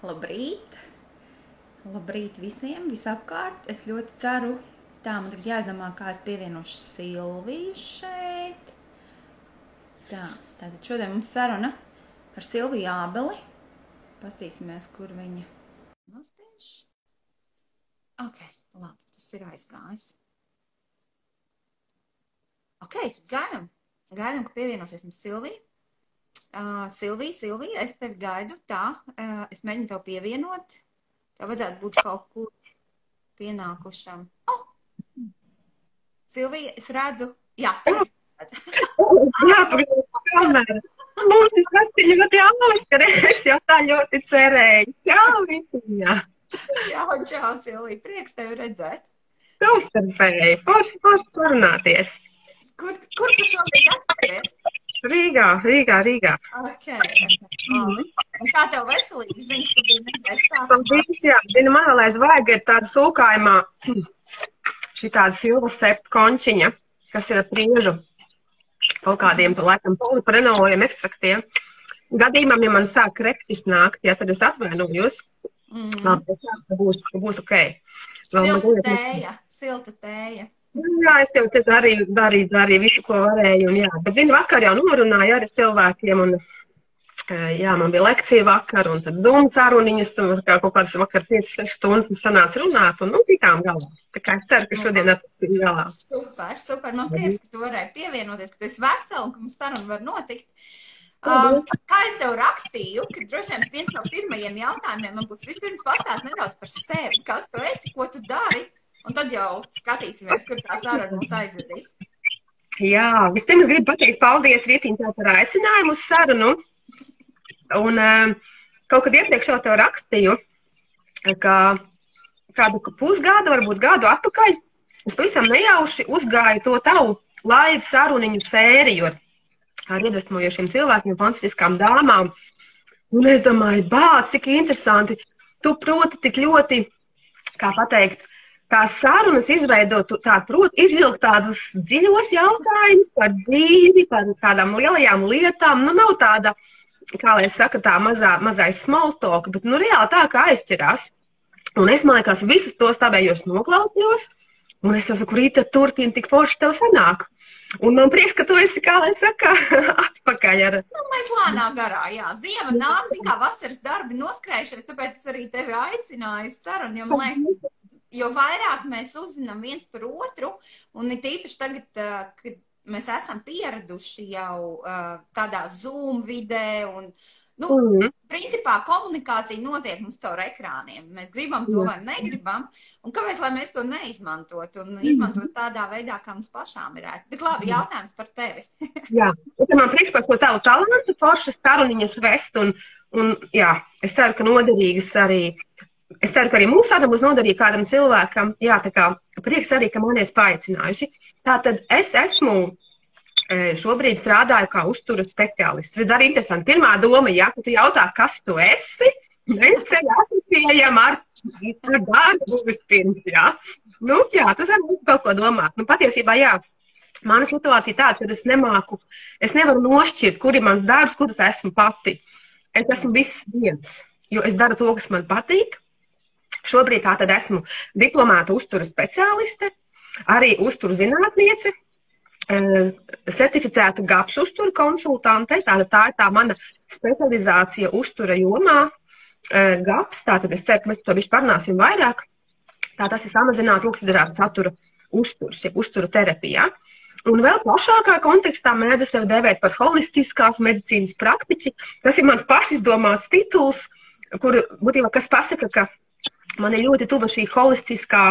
Labrīt! Labrīt visiem, visapkārt! Es ļoti ceru, tā man tagad jāizdomā, kā es pievienošu Silviju šeit. Tā, tātad šodien mums saruna par Silviju Ābeli. Pastīsimies, kur viņa nospiež. Ok, labi, tas ir aizgājis. Ok, gaidam, gaidam, ka pievienosies mums Silvija. Uh, Silvija, Silvija, es tevi gaidu tā, uh, es mēģinu tev pievienot. Tev vajadzētu būt kaut kur pienākušam. Oh! Silvija, es redzu, jā, redzu. Jā. Mums ir tas ļoti jāuzskar, es jau tā ļoti cerēju. Čau, Vitiņā. Čau, čau, Silvija, prieks tevi redzēt. Savstarpēji, forši, forši parunāties. Kur, kur tu šobrīd atrodies? Rīgā, Rīgā, Rīgā. Ok. Oh. Un kā tev veselība? Zini, tu biji. Paldies, jā. Zinu, man vēl aiz vajag ir tāda sūkājumā šī tāda silva sepa končiņa, kas ir priežu kaut kādiem, laikam, poliparenoliem ekstraktiem. Gadījumam, ja man sāk rektis nākt, ja tad es atvainojos. Mm. Labi, ka būs, ka būs ok. Silta tēja, silta tēja. Jā, es jau te darīju, darīju, darīju visu, ko varēju. Un, jā. Bet, zinu, vakar jau norunāju ar cilvēkiem. Un, eh, jā, man bija lekcija vakar, un tad zūmu saruniņas, un kā kaut kādas vakar 5-6 stundas un sanāca runāt, un nu, tikām galā. Tā kā es ceru, ka šodien attiksim galā. Super, super. Man prieks, ka tu varēji pievienoties, ka tu esi vesela un ka mums saruna var notikt. Um, kā es tev rakstīju, ka droši vien viens no pirmajiem jautājumiem man būs vispirms pastāst nedaudz par sevi, kas tu esi, ko tu dari, un tad jau skatīsimies, kur tā saruna mums aizvedīs. Jā, vispirms gribu pateikt paldies tev par aicinājumu uz sarunu. Un eh, kaut kad iepriekš jau tev rakstīju, ka kādu pusgadu, varbūt gadu atpakaļ, es pavisam nejauši uzgāju to tavu laivu saruniņu sēriju ar iedvesmojošiem cilvēkiem, fantastiskām dāmām. Un es domāju, bāc, cik interesanti. Tu proti tik ļoti, kā pateikt, tās sarunas izveidot, tādu, proti, izvilkt tādus dziļos jautājumus par dzīvi, par tādām lielajām lietām. Nu, nav tāda, kā lai saka, tā mazā, mazais small talk, bet nu, reāli tā, kā aizķirās. Un es, man liekas, visus tos tavējos noklausījos, un es saku, rīta turpina tik forši tev sanāk. Un man prieks, ka tu esi, kā lai saka, atpakaļ ar Nu, mēs lēnā garā, jā, ziema nāk, zin kā vasaras darbi noskrējušies, tāpēc es arī tevi aicināju sarunu, jo man liekas, jo vairāk mēs uzzinām viens par otru, un it īpaši tagad, uh, kad mēs esam pieraduši jau uh, tādā Zoom vidē, un, nu, Mm. principā komunikācija notiek mums caur ekrāniem. Mēs gribam to vai negribam, un kāpēc, mēs to neizmantotu, un izmantot tādā veidā, kā mums pašām ir ērti. Tik labi, jautājums par tevi. Jā, tad man prieks par to tavu talantu, foršas saruniņas vest. Un, un, jā, es ceru, ka noderīgas arī. Es ceru, ka arī mūsu saruna būs noderīga kādam cilvēkam. Jā, tā kā prieks arī, ka mani esi paaicinājusi. Tātad es esmu e, šobrīd strādāju kā uzturas speciālists. Redz, arī interesanti. Pirmā doma, ja tu jautā, kas tu esi, mēs sevi asociējam ar ar darbu vispirms. Jā. Nu, jā, tas var būt kaut ko domāt. Nu, patiesībā, jā. Mana situācija tāda, ka es nemāku, es nevaru nošķirt, kur ir mans darbs, kur es esmu pati. Es esmu viss viens, jo es daru to, kas man patīk. Šobrīd tā tad esmu diplomāta uzturas speciāliste, arī uzturu zinātniece, eh, certificēta GAPS uzturu konsultante. Tātad tā ir tā mana specializācija uztura jomā. Eh, GAPS, tātad es ceru, ka mēs par to visu parunāsim vairāk. Tā tas ir samazināt ūkšķidrāta satura uzturs, jeb uztura terapijā. Un vēl plašākā kontekstā mēdzu sevi dēvēt par holistiskās medicīnas praktiķi. Tas ir mans pašizdomāts tituls, kur būtībā kas pasaka, ka man ir ļoti tuva šī holistiskā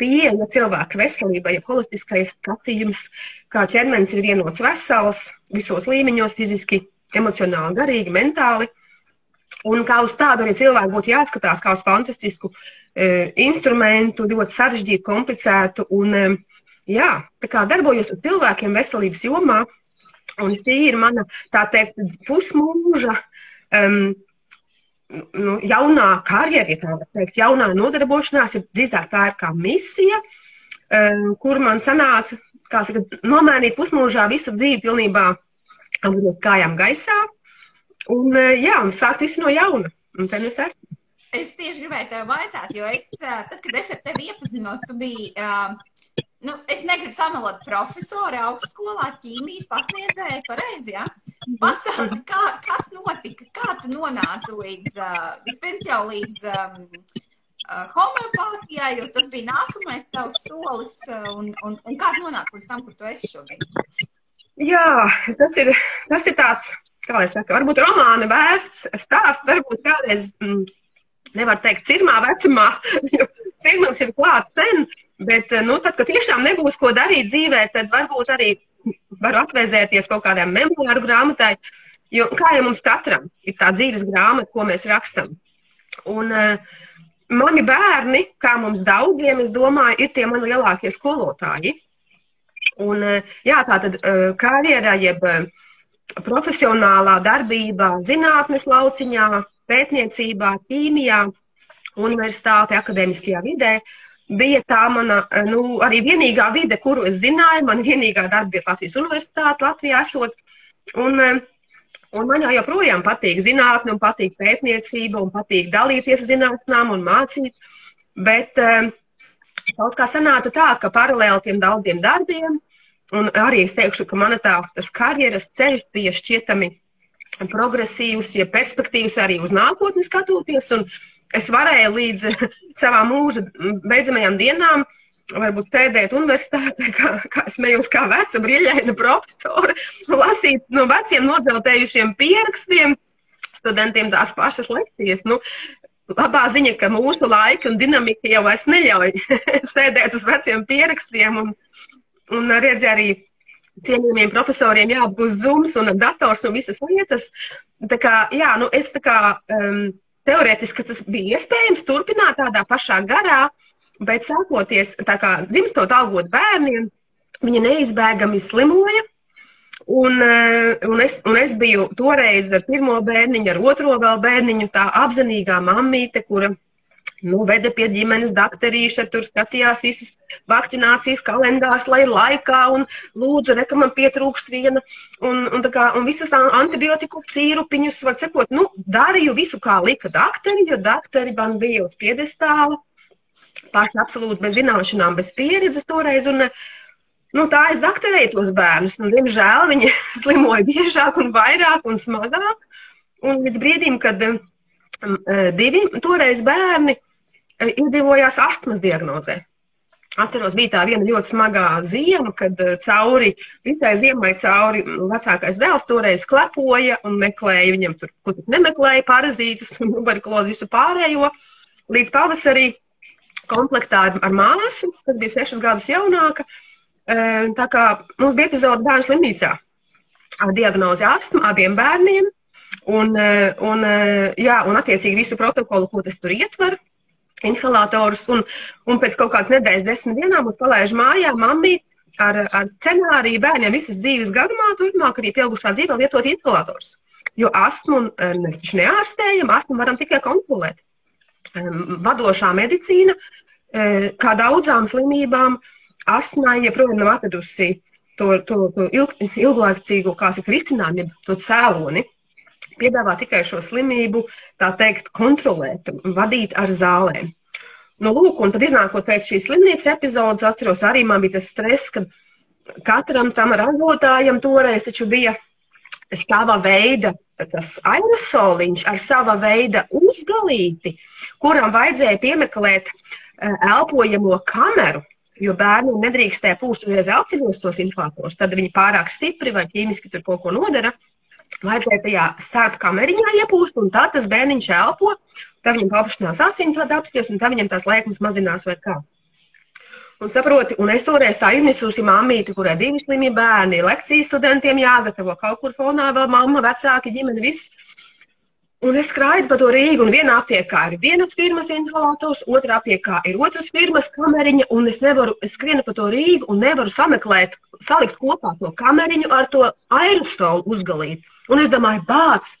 pieeja cilvēka veselībai, jeb holistiskais skatījums, kā ķermenis ir vienots vesels visos līmeņos, fiziski, emocionāli, garīgi, mentāli. Un kā uz tādu arī cilvēku būtu jāskatās, kā uz fantastisku e, instrumentu, ļoti sarežģītu, komplicētu. Un, e, jā, tā kā darbojos ar cilvēkiem veselības jomā, un šī ir mana, tā teikt, pusmūža. Um, nu, jaunā karjera, ja tā var teikt, jaunā nodarbošanās, ir drīzāk tā ir kā misija, um, kur man sanāca, kā saka, nomainīt pusmūžā visu dzīvi pilnībā apgriezt kājām gaisā un, uh, jā, un sākt visu no jauna. Un te nu es esmu. es tieši gribēju tev vaicāt, jo es, tad, kad es ar tevi iepazinos, tu biji, uh, nu, es negribu samalot profesori augstskolā, ķīmijas pasniedzēja, pareizi? Ja? Pastāsti, kā, kas notika, kā tu nonāci līdz, uh, vispirms jau līdz um, uh, homeopātijai, jo tas bija nākamais tavs solis, uh, un, un, un kā nonākt līdz tam, kur tu esi šobrīd? Jā, tas ir, tas ir tāds, kā lai saka, varbūt romāna vērsts stāsts, varbūt kādreiz, mm, nevar teikt, cirmā vecumā, jo cirmams ir klāt sen, bet, nu, tad, kad tiešām nebūs ko darīt dzīvē, tad varbūt arī varu atvēzēties kaut kādām memoāru grāmatai, jo kā jau mums katram ir tā dzīves grāmata, ko mēs rakstam. Un uh, mani bērni, kā mums daudziem, es domāju, ir tie mani lielākie skolotāji. Un, eh, jā, tā tad eh, karjerā, jeb eh, profesionālā darbībā, zinātnes lauciņā, pētniecībā, ķīmijā, universitāte, akadēmiskajā vidē, bija tā mana, nu, arī vienīgā vide, kuru es zināju. Man vienīgā darba bija Latvijas universitāte, Latvijā esot. Un, un man jau joprojām patīk zinātne, un patīk pētniecība, un patīk dalīties zinātnām un mācīt. Bet kaut kā sanāca tā, ka paralēli tiem daudziem darbiem Un arī es teikšu, ka mana tā, karjeras ceļš bija šķietami progresīvs, ja perspektīvs arī uz nākotni skatoties. Un es varēju līdz savā mūža beidzamajām dienām varbūt sēdēt universitātē, kā, kā smējos, kā veca brīļaina profesora, lasīt no veciem nodzeltējušiem pierakstiem studentiem tās pašas lekcijas. Nu, labā ziņa, ka mūsu laika un dinamika jau vairs neļauj sēdēt uz veciem pierakstiem un, un redz arī cienījumiem profesoriem jāapgūst zums un dators un visas lietas. Tā kā, jā, nu es tā kā um, teorētiski tas bija iespējams turpināt tādā pašā garā, bet sākoties, tā kā dzimstot augot bērniem, viņa neizbēgami slimoja. Un, uh, un, es, un es biju toreiz ar pirmo bērniņu, ar otro vēl bērniņu, tā apzinīgā mammīte, kura Nu, veda pie ģimenes doktorīša, tur skatījās visas vakcinācijas kalendārs, lai ir laikā, un lūdzu, reka man pietrūkst viena, un, un, kā, un visas antibiotiku sīrupiņus, var sekot, nu, darīju visu, kā lika doktori, jo doktori man bija uz piedestāla, paši absolūti bez zināšanām, bez pieredzes toreiz, un, nu, tā es doktorēju tos bērnus, un, diemžēl, viņi slimoja biežāk un vairāk un smagāk, un līdz brīdim, kad divi toreiz bērni, iedzīvojās astmas diagnozē. Atceros, bija tā viena ļoti smagā ziema, kad eh, cauri visai ziemai cauri vecākais dēls toreiz klepoja un meklēja viņam tur, ko tur nemeklēja, parazītus, tuberkulozi, visu pārējo. Līdz pavasarī komplektā ar māsu, kas bija sešus gadus jaunāka. Eh, tā kā mums bija epizode bērnu slimnīcā ar diagnozi astma abiem bērniem. Un, eh, un, jā, un attiecīgi visu protokolu, ko tas tur ietver, inhalatorus. Un, un pēc kaut kādas nedēļas, desmit dienām mums palaiž mājā mammīt ar, ar scenāriju bērniem visas dzīves garumā, turpmāk arī pieaugušā dzīvē lietot inhalatorus. Jo astmu mēs taču neārstējam, astmu varam tikai kontrolēt. Vadošā medicīna, e, kā daudzām slimībām, astmai joprojām nav atradusi to, to, to ilg, ilglaicīgo, kā saka, risinājumu, to cēloni piedāvā tikai šo slimību, tā teikt, kontrolēt, vadīt ar zālēm. Nu, lūk, un tad iznākot pēc šīs slimnīcas epizodes, atceros, arī man bija tas stress, ka katram tam ražotājam toreiz taču bija sava veida tas aerosoliņš ar sava veida uzgalīti, kuram vajadzēja piemeklēt eh, elpojamo kameru, jo bērni nedrīkstēja pūst uzreiz apceļos tos inflatorus, tad viņi pārāk stipri vai ķīmiski tur kaut ko nodara vajadzēja tajā starp kameriņā iepūst, un tā tas bērniņš elpo, tad viņam paplašinās asinsvadu apskats, un tad viņam tās lēkmes mazinās vai kā. Un saproti, un es toreiz tā izmisusi mammīti, kurai divi slimi bērni, lekcijas studentiem jāgatavo, kaut kur fonā vēl mamma, vecāki, ģimene, viss. Un es skraidu pa to Rīgu, un vienā aptiekā ir vienas firmas inhalators, otrā aptiekā ir otras firmas kameriņa, un es nevaru, es skrienu pa to Rīgu un nevaru sameklēt, salikt kopā to kameriņu ar to aerosolu uzgalīt. Un es domāju, bāc,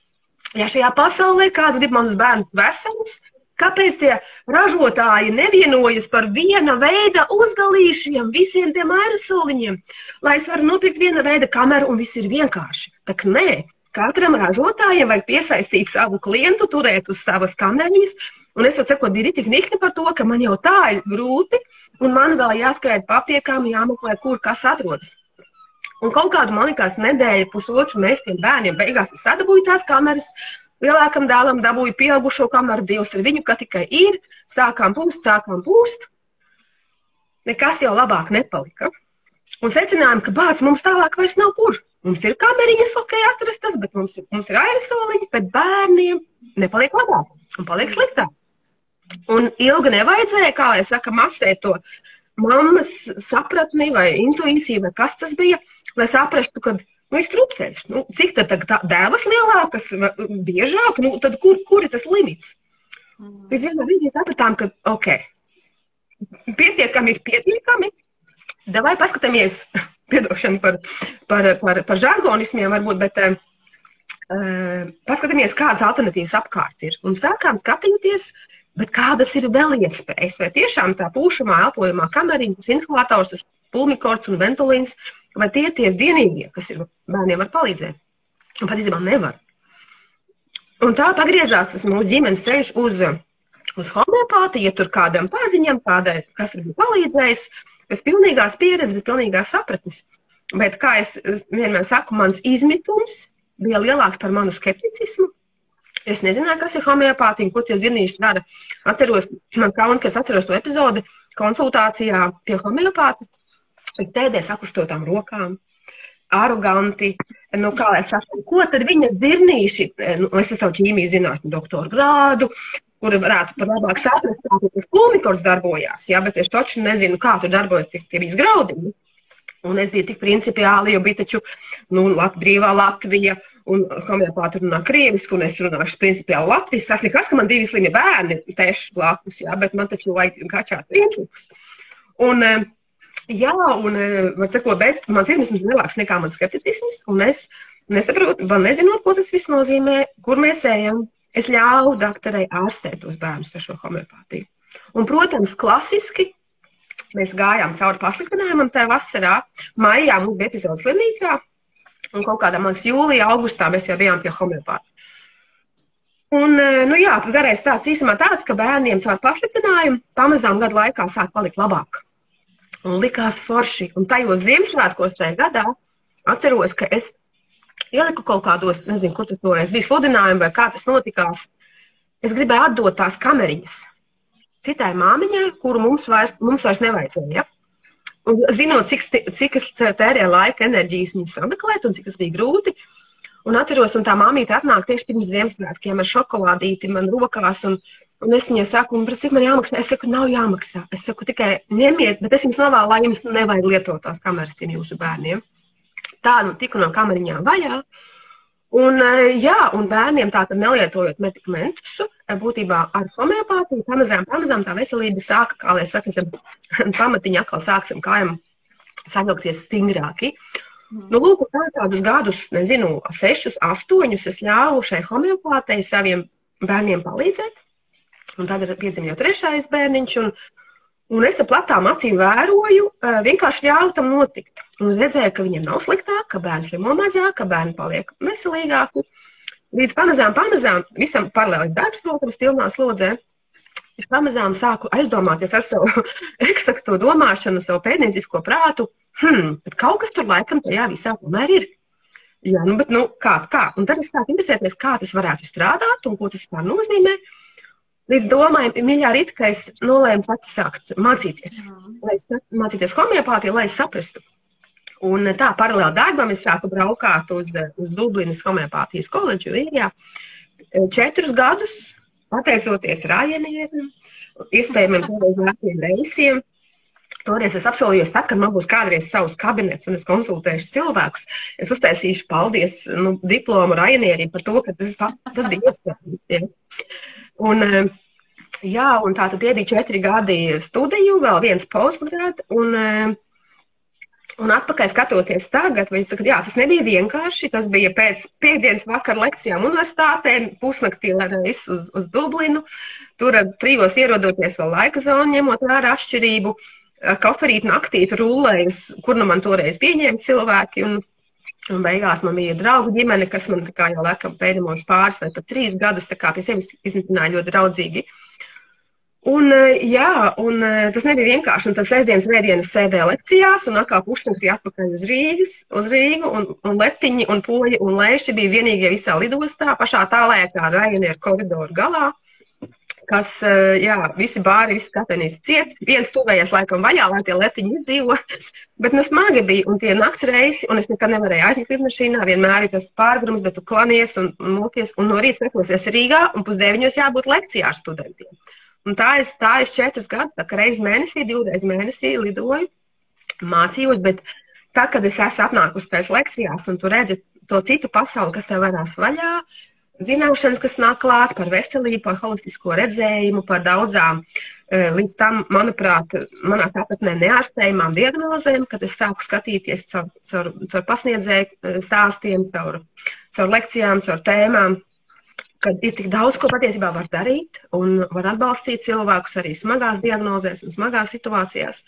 ja šajā pasaulē kāds grib manus bērnus veselus, kāpēc tie ražotāji nevienojas par viena veida uzgalīšiem, visiem tiem aerosoliņiem, lai es varu nopirkt viena veida kameru un viss ir vienkārši. Tak nē, Katram ražotājam vajag piesaistīt savu klientu, turēt uz savas kameras, Un es varu sakot, bija tik nikni par to, ka man jau tā ir grūti, un man vēl jāskrien pa aptiekām, jāmeklē, kur kas atrodas. Un kaut kādu, man liekas, nedēļu, pusotru mēs tiem bērniem beigās sadabūju tās kameras. Lielākam dēlam dabūju pieaugušo kameru, divas ar viņu, ka tikai ir. Sākām pūst, sākām pūst. Nekas jau labāk nepalika. Un secinājām, ka bācis mums tālāk vairs nav kur. Mums ir kameriņas, ok, atrastas, bet mums ir, mums ir aerosoliņi, bet bērniem nepaliek labāk un paliek sliktāk. Un ilgi nevajadzēja, kā lai saka, masēt to mammas sapratni vai intuīciju, vai kas tas bija, lai saprastu, ka nu, ir strupceļš. Nu, cik tad tā dēvas lielākas, biežāk, nu, tad kur, kur ir tas limits? Mm. Līdz vienā brīdī sapratām, ka ok, pietiekami ir pietiekami, Davai paskatāmies, piedošana par, par, par, par žargonismiem varbūt, bet uh, paskatāmies, kādas alternatīvas apkārt ir. Un sākām skatīties, bet kādas ir vēl iespējas. Vai tiešām tā pūšamā, elpojamā kameriņa, tas inhalators, tas pulmikords un ventolīns, vai tie tie vienīgie, kas ir bērniem var palīdzēt? Un patiesībā nevar. Un tā pagriezās tas mūsu ģimenes ceļš uz, uz homeopātiju, ja tur kādam paziņam, kādai, kas ir palīdzējis, uh, bez pilnīgās pieredzes, bez pilnīgās sapratnes. Bet, kā es vienmēr saku, mans izmitums bija lielāks par manu skepticismu. Es nezināju, kas ir homeopātija, ko tie zinīši dara. Atceros, man kauna, ka es atceros to epizodi konsultācijā pie homeopātas. Es tēdēju sakuštotām rokām, aroganti. Nu, kā lai saku, ko tad viņa zirnīši, nu, es esmu ķīmijas zinātņu doktoru grādu, kuri varētu pat labāk saprast, kā tas klūmikors darbojās. Jā, bet es taču nezinu, kā tur darbojas tie, tie visi graudiņi. Un es biju tik principiāli, jo bija taču nu, Lat brīvā Latvija un homeopāti runā krieviski, un es runāšu principiāli latvijas. Tas nekas, ka man divi slimi bērni teši blakus, jā, bet man taču vajag kačāt principus. Un, eh, jā, un, eh, var sakot, bet mans izmisums ir lielāks nekā mans skepticisms, un es nesaprotu, vēl nezinot, ko tas viss nozīmē, kur mēs ejam, Es ļāvu doktorai ārstēt tos bērnus ar šo homeopātiju. Un, protams, klasiski mēs gājām cauri pasliktinājumam tajā vasarā. Maijā mums bija epizode slimnīcā, un kaut kādā, man liekas, jūlijā, augustā mēs jau bijām pie homeopāta. Un, e, nu jā, tas garais stāsts īstenībā tāds, ka bērniem caur pasliktinājumu pamazām gadu laikā sāk palikt labāk. Un likās forši. Un tajos Ziemassvētkos tajā gadā atceros, ka es ieliku kaut kādos, nezinu, kur tas toreiz bija sludinājumi vai kā tas notikās. Es gribēju atdot tās kameriņas citai māmiņai, kuru mums vairs, mums vairs nevajadzēja. Un, zinot, cik, cik es tērēju laika, enerģijas viņas sameklēt un cik tas bija grūti. Un atceros, un tā māmīte atnāk tieši pirms Ziemassvētkiem ar šokolādīti man rokās. Un, un es viņai saku, cik man jāmaksā. Es saku, nav jāmaksā. Es saku, tikai ņemiet, bet es jums novēlu, lai jums nevajag lietot tās kameras tiem jūsu bērniem tā nu tiku no kameriņām vaļā. Un, e, jā, un bērniem tātad nelietojot medikamentus, e, būtībā ar homeopātiju, pamazām, pamazām tā veselība sāka, kā lai saka, zem pamatiņa atkal sāksim kājām savilkties stingrāki. Mm. Nu, lūk, tā tādus gadus, nezinu, sešus, astoņus es ļāvu šai homeopātei saviem bērniem palīdzēt. Un tad ir piedzimta jau trešais bērniņš, un, Un es ar platām acīm vēroju, vienkārši ļauju tam notikt. Un redzēju, ka viņiem nav sliktāk, ka bērni slimo mazāk, ka bērni paliek veselīgāki. Līdz pamazām, pamazām, visam paralēli darbs, protams, pilnā slodzē. Es pamazām sāku aizdomāties ar savu eksakto domāšanu, savu pētniecisko prātu. Hmm, bet kaut kas tur laikam tajā visā tomēr ir. Jā, nu, bet nu, kā, kā? Un tad es sāku interesēties, kā tas varētu strādāt un ko tas vispār nozīmē. Uh, Līdz domai, mīļā Rita, ka es nolēmu pati sākt mācīties, mm. lai es mācīties homeopātiju, lai es saprastu. Un tā paralēli darbam es sāku braukāt uz, uz Dublinas homeopātijas koledžu Vīrijā. Četrus gadus, pateicoties Rājanierim, iespējamiem toreizākiem reisiem, Toreiz es apsolījos, tad, kad man būs kādreiz savs kabinets un es konsultēšu cilvēkus, es uztaisīšu paldies nu, diplomu Rainierim par to, ka tas, tas bija iespējams. Ja. Un, eh, jā, un tā tad bija četri gadi studiju, vēl viens postgrad. Un, eh, un atpakaļ skatoties tagad, viņi saka, jā, tas nebija vienkārši. Tas bija pēc piekdienas vakara lekcijām universitātē, pusnaktī reiz uz, uz Dublinu. Tur trijos ierodoties vēl laika zonu, ņemot vērā atšķirību. Ar koferīti naktī tur rullējus, kur nu man toreiz pieņēma cilvēki. Un, Un beigās man bija draugu ģimene, kas man jau laikam pēdējos pāris vai pat trīs gadus pie sevis iznīcināja ļoti draudzīgi. Un, jā, un tas nebija vienkārši. Un tas sestdienas vēdienas sēdēja lekcijās, un atkal pusnaktī atpakaļ uz Rīgas, uz Rīgu, un, un letiņi, un poļi, un lēši bija vienīgie visā lidostā, pašā tālākā Ryanair koridoru galā kas, eh, jā, visi bāri, visi kafejnīcas ciet. Viens tuvējies laikam vaļā, lai tie letiņi izdzīvo. Bet nu smagi bija, un tie nakts reisi, un es nekad nevarēju aizmigt lidmašīnā. Vienmēr ir tas pārgrums, bet tu klanies un, mokies, un no rīta sekosies Rīgā, un pusdeviņos jābūt lekcijā ar studentiem. Un tā es, tā es četrus gadus, tā kā reizi mēnesī, divreiz mēnesī lidoju, mācījos, bet tā, kad es esmu atnākusi tajās lekcijās, un tu redzi to citu pasauli, kas tev vedās vaļā, uh, zināšanas, kas nāk klāt par veselību, par holistisko redzējumu, par daudzām e, līdz tam, manuprāt, manā sapratnē neārstējumām diagnozēm, kad es sāku skatīties caur, caur, caur pasniedzēju e, stāstiem, caur, caur lekcijām, caur tēmām, kad ir tik daudz, ko patiesībā var darīt un var atbalstīt cilvēkus arī smagās diagnozēs un smagās situācijās.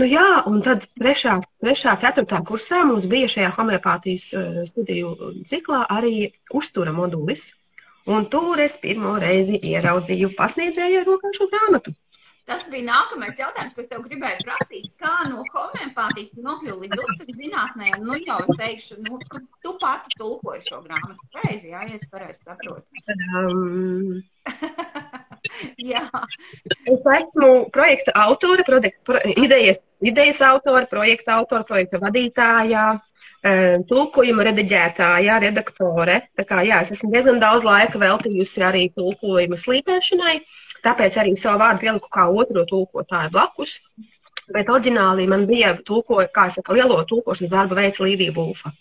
Nu, jā, un tad trešā, trešā, ceturtā kursā mums bija šajā homeopātijas uh, studiju ciklā arī uztura modulis. Un tur es pirmo reizi ieraudzīju pasniedzēju rokā šo grāmatu. Tas bija nākamais jautājums, kas tev gribēja prasīt. Kā no homeopātijas tu nokļuvi līdz uzturu zinātnē? Nu, jau teikšu, nu, tu, tu pati tulkoji šo grāmatu. Reizi, jā, es pareizi saprotu. Um... Jā. Es esmu projekta autore, projekt, pro, idejas, idejas autore, projekta autore, projekta vadītāja, eh, tulkojuma rediģētāja, redaktore. Tā kā jā, es esmu diezgan daudz laika veltījusi arī tulkojuma slīpēšanai, tāpēc arī savu vārdu pieliku kā otro tulkotāju blakus. Bet oriģināli man bija tulkoja, kā es saku, lielo tulkošanas darbu veids Līvija Bulfa.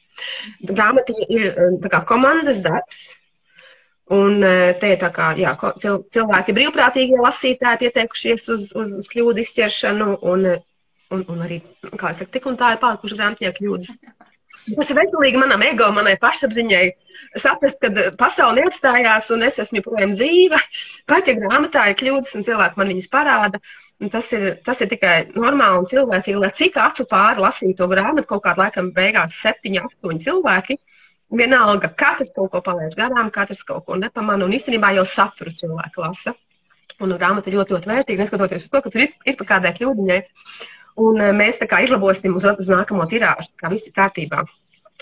Grāmatiņa ir eh, kā komandas darbs, Un e, te ir tā kā jā, cilvēki brīvprātīgie lasītāji pieteikušies uz, uz, uz kļūdu izķeršanu, un, un, un arī, kā es saku, tik un tā ir palikuši grāmatņā kļūdas. Tas ir veselīgi manam ego, manai pašapziņai saprast, ka pasaule neapstājās un es esmu joprojām dzīva. Pat ja grāmatā ir kļūdas un cilvēki man viņas parāda, tas ir, tas ir tikai normāli un cilvēcīgi, lai cik acu pāri lasītu to grāmatu, kaut kādā laikam beigās septiņi, astoņi cilvēki vienalga, katrs kaut ko palaiž garām, katrs kaut ko nepamana, un īstenībā jau saturu cilvēku lasa. Un grāmata ir ļoti, ļoti vērtīga, neskatoties uz to, ka tur ir, ir pa kādai kļūdiņai. Un eh, mēs tā kā izlabosim uz, uz nākamo tirāžu, kā viss ir kārtībā.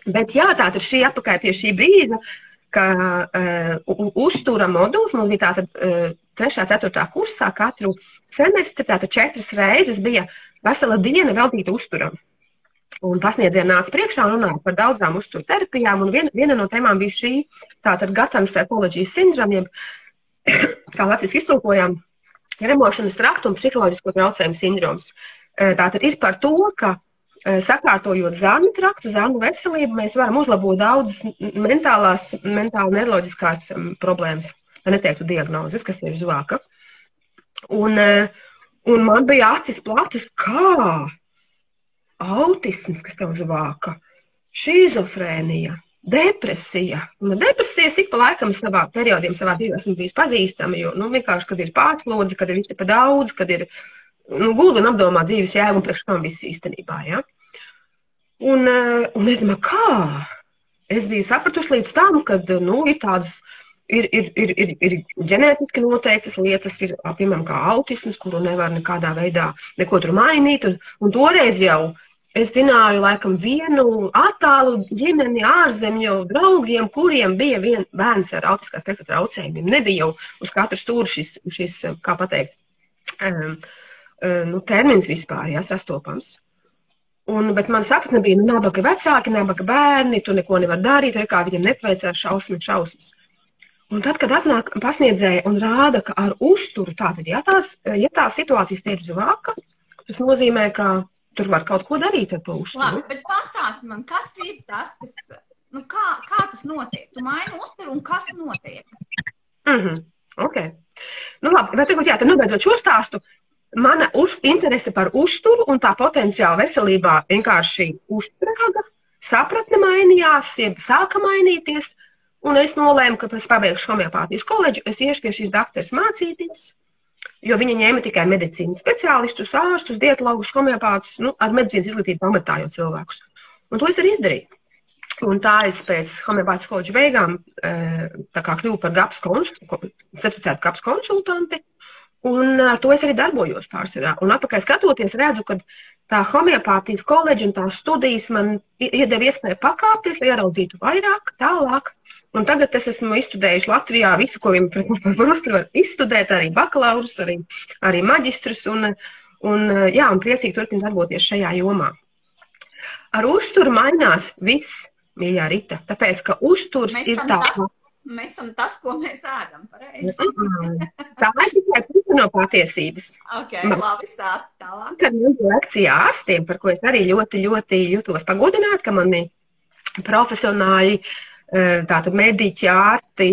Bet jā, tā ir šī atpakaļ pie šī brīža, ka uh, uztura moduls mums bija tātad uh, 3. 4. kursā katru semestri, tātad četras reizes bija vesela diena veltīta uzturam. Un pasniedzēja nāca priekšā un runāja par daudzām uzturu terapijām. Un viena, viena no tēmām bija šī, tātad Gatans psiholoģijas sindroms, jeb, kā Latvijas iztulkojām, remošanas traktu un psiholoģisko traucējumu sindroms. E, tātad ir par to, ka e, sakārtojot zāļu traktu, zāļu veselību, mēs varam uzlabot daudzas mentālās, mentāli neloģiskās problēmas, lai neteiktu diagnozes, kas ir zvāka. Un, e, un man bija acis platas, kā autisms, kas tev zvāka, šizofrēnija, depresija. Un depresija ik pa laikam savā periodiem savā dzīvē esmu bijis pazīstama, jo, nu, vienkārši, kad ir pārslodzi, kad ir visi pa daudz, kad ir, nu, gulda un apdomā dzīves jēgu un priekš kam viss īstenībā, ja? Un, eh, un es domāju, kā? Es biju sapratusi līdz tam, kad, nu, ir tādas, ir, ir, ir, ir, ir ģenētiski noteiktas lietas, ir, piemēram, autisms, kuru nevar nekādā veidā neko tur mainīt, un, un toreiz jau Es zināju, laikam, vienu attālu ģimeni ārzemju draugiem, kuriem bija viens bērns ar autiskā spektra traucējumiem. Nebija jau uz katru stūri šis, šis kā pateikt, um, nu, termins vispār, jā, sastopams. Un, bet man sapratne bija, nu, nabaga vecāki, nabaga bērni, tu neko nevar darīt, arī kā viņam nepaveicās šausmas, šausmas. Un tad, kad atnāk pasniedzēja un rāda, ka ar uzturu, tātad, ja tās, ja tās situācijas te ir zvāka, tas nozīmē, ka tur var kaut ko darīt ar to uzturu. Labi, bet pastāsti man, kas ir tas, kas, nu, kā, kā tas notiek? Tu maini uzturu un kas notiek? Mm -hmm. Ok. Nu, labi, bet tagad, jā, tad nobeidzot šo stāstu, mana uz, interese par uzturu un tā potenciāla veselībā vienkārši uzsprāga, sapratne mainījās, jeb sāka mainīties, un es nolēmu, ka es pabeigšu homeopātijas koledžu, es iešu pie šīs dakteres mācīties, jo viņa ņēma tikai medicīnas speciālistus, ārstus, dietologus, homeopātus, nu, ar medicīnas izglītību pamatājot cilvēkus. Un to es arī izdarīju. Un tā es pēc homeopātiskā koledža beigām kļuvu par GAPS konsultanti, certificētu GAPS konsultanti. Un ar to es arī darbojos pārsvarā. Un atpakaļ skatoties, redzu, ka tā homeopātijas koledža un tās studijas man iedeva iespēju pakāpties, lai ieraudzītu vairāk, tālāk. Un tagad es esmu izstudējuši Latvijā visu, ko par uzturu var izstudēt, arī bakalaurus, arī, arī maģistrus. Un, un, jā, un priecīgi turpināt darboties šajā jomā. Ar uzturu mainās viss mīļā Rita. Tāpēc, ka uzturs mēs ir tāds. Tas, mēs esam tas, ko mēs ēdam. Pareizi. tā ir tikai puse no patiesības. Okay, Man, labi, stāst tālāk. Kad man bija lekcija ārstiem, par ko es arī ļoti, ļoti jutos pagodināt, ka mani profesionāļi, tātad mediķi, ārsti,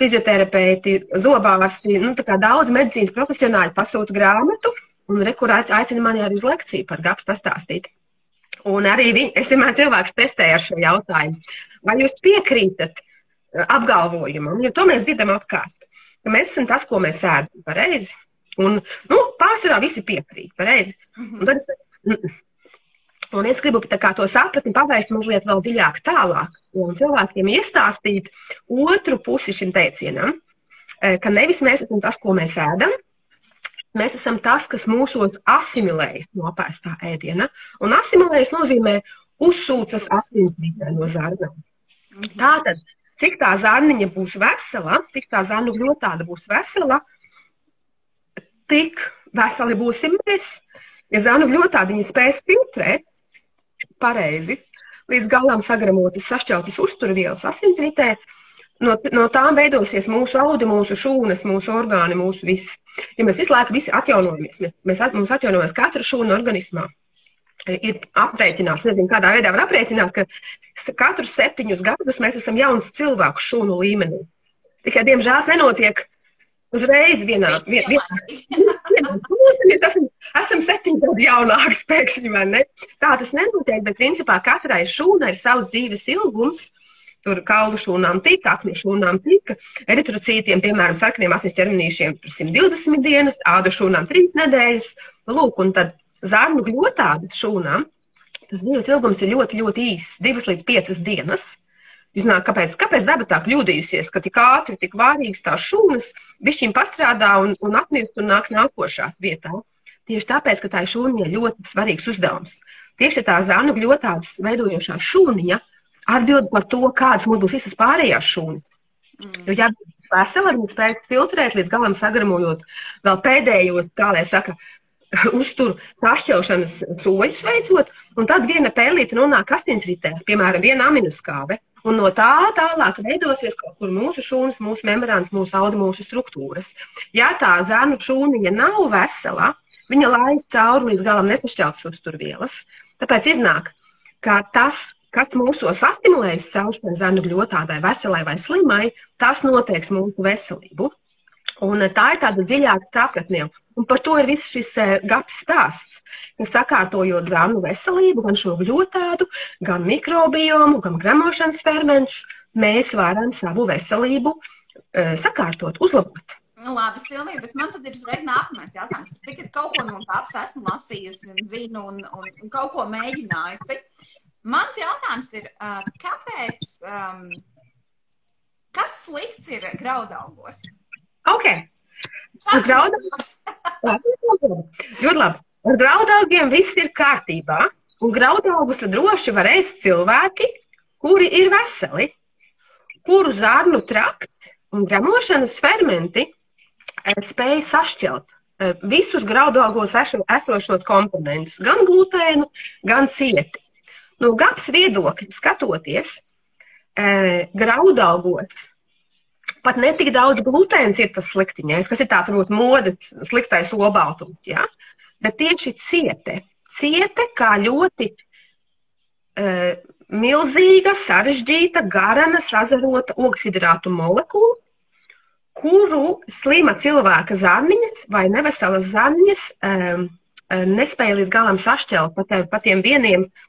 fizioterapeiti, zobārsti, nu, tā kā daudz medicīnas profesionāļi pasūta grāmatu un rekurāts aicina mani arī uz lekciju par GAPS pastāstīt. Un arī vi, es vienmēr cilvēks testēju ar šo jautājumu. Vai jūs piekrītat apgalvojumam, jo to mēs dzirdam apkārt, ka mēs esam tas, ko mēs ēdam, pareizi? Un, nu, pārsvarā visi piekrīt, pareizi? Mhm. Un tad es, un es gribu to sapratni pavērst mazliet vēl dziļāk tālāk un cilvēkiem iestāstīt otru pusi šim teicienam, eh, ka nevis mēs esam tas, ko mēs ēdam, Mēs esam tas, kas mūsos asimilējas no apēstā ēdiena. Un asimilējas nozīmē uzsūcas asinsbrīdē no zarnām. Mhm. Tātad, cik tā zarniņa būs vesela, cik tā zarnu gļotāda būs vesela, tik veseli būsim mēs. Ja zarnu gļotādiņa spēs filtrēt pareizi, līdz galam sagramotas sašķeltas uzturvielas asinsritē, no, no tām veidosies mūsu audi, mūsu šūnas, mūsu orgāni, mūsu viss. Ja mēs visu laiku visi atjaunojamies, mēs, mēs at, mums atjaunojamies katra šūna organismā. Ir aprēķināts, nezinu, kādā veidā var aprēķināt, ka katrus septiņus gadus mēs esam jauns cilvēks šūnu līmenī. Tikai, diemžēl, nenotiek uzreiz vienā vietā. Mēs esam, esam septiņi gadi jaunāki pēkšņi, vai ne? Tā tas nenotiek, bet principā katrai šūnai ir savs dzīves ilgums. Tur kaulu šūnām tika, akmeņu šūnām tika, eritrocītiem, piemēram, sarkaniem asins ķermenīšiem 120 dienas, ādu šūnām 3 nedēļas. Lūk, un tad zarnu gļotādas šūnām tas dzīves ilgums ir ļoti, ļoti īss - 2 līdz 5 dienas. Zināt, kāpēc, kāpēc daba tā kļūdījusies, ka tik ātri, tik vārīgas tās šūnas višķiņ pastrādā un, un atmirst un nāk nākošās vietā? Tieši tāpēc, ka tā ir šūniņa ļoti svarīgs uzdevums. Tieši tā zānu gļotādas veidojošā šūniņa atbild par to, kādas mums būs visas pārējās šūnas. Mm. Jo, ja vesela, viņas spēj filtrēt līdz galam, sagramojot vēl pēdējos, kā lai saka, uztur sašķelšanas soļus veicot, un tad viena pēlīte nonāk asinsritē, piemēram, viena aminoskābe. Un no tā tālāk veidosies kaut kur mūsu šūnas, mūsu membrānas, mūsu audu, mūsu struktūras. Ja tā zēnu šūniņa nav vesela, viņa laiž cauri līdz galam nesašķeltas uzturvielas. Tāpēc iznāk, ka tas, kas mūsos sastimulējas celšanai zēnu gļotādai, veselai vai slimai, tas noteiks mūsu veselību. Un tā ir tāda dziļāka sapratne. Un par to ir viss šis eh, gaps stāsts. Ka sakārtojot zānu veselību, gan šo gļotādu, gan mikrobiomu, gan gramošanas fermentus, mēs varam savu veselību uh, sakārtot, uzlabot. Nu, labi, Silvija, bet man tad ir uzreiz nākamais jautājums. Tik es kaut ko no tādas esmu lasījusi un zinu un, un, un kaut ko mēģinājusi. Mans jautājums ir, kāpēc, um, kas slikts ir graudaugos? Ok. Graudaugos. Ļoti labi. Ar graudaugiem viss ir kārtībā, un graudaugus droši var ēst cilvēki, kuri ir veseli, kuru zarnu trakt un gramošanas fermenti spēj sašķelt visus graudaugos esošos komponentus, gan glutēnu, gan cieti. No GAPS viedokļa skatoties, e, graudaugos pat ne tik daudz glutēns ir tas sliktiņais, kas ir tāds varbūt modes sliktais olbaltums, ja? bet tieši ciete. Ciete kā ļoti uh, milzīga, sarežģīta, garana, sazarota ogļhidrātu molekula, kuru slima cilvēka zarniņas vai neveselas zarniņas um, nespēja līdz galam sašķelt pa, te, pa tiem vieniem uh,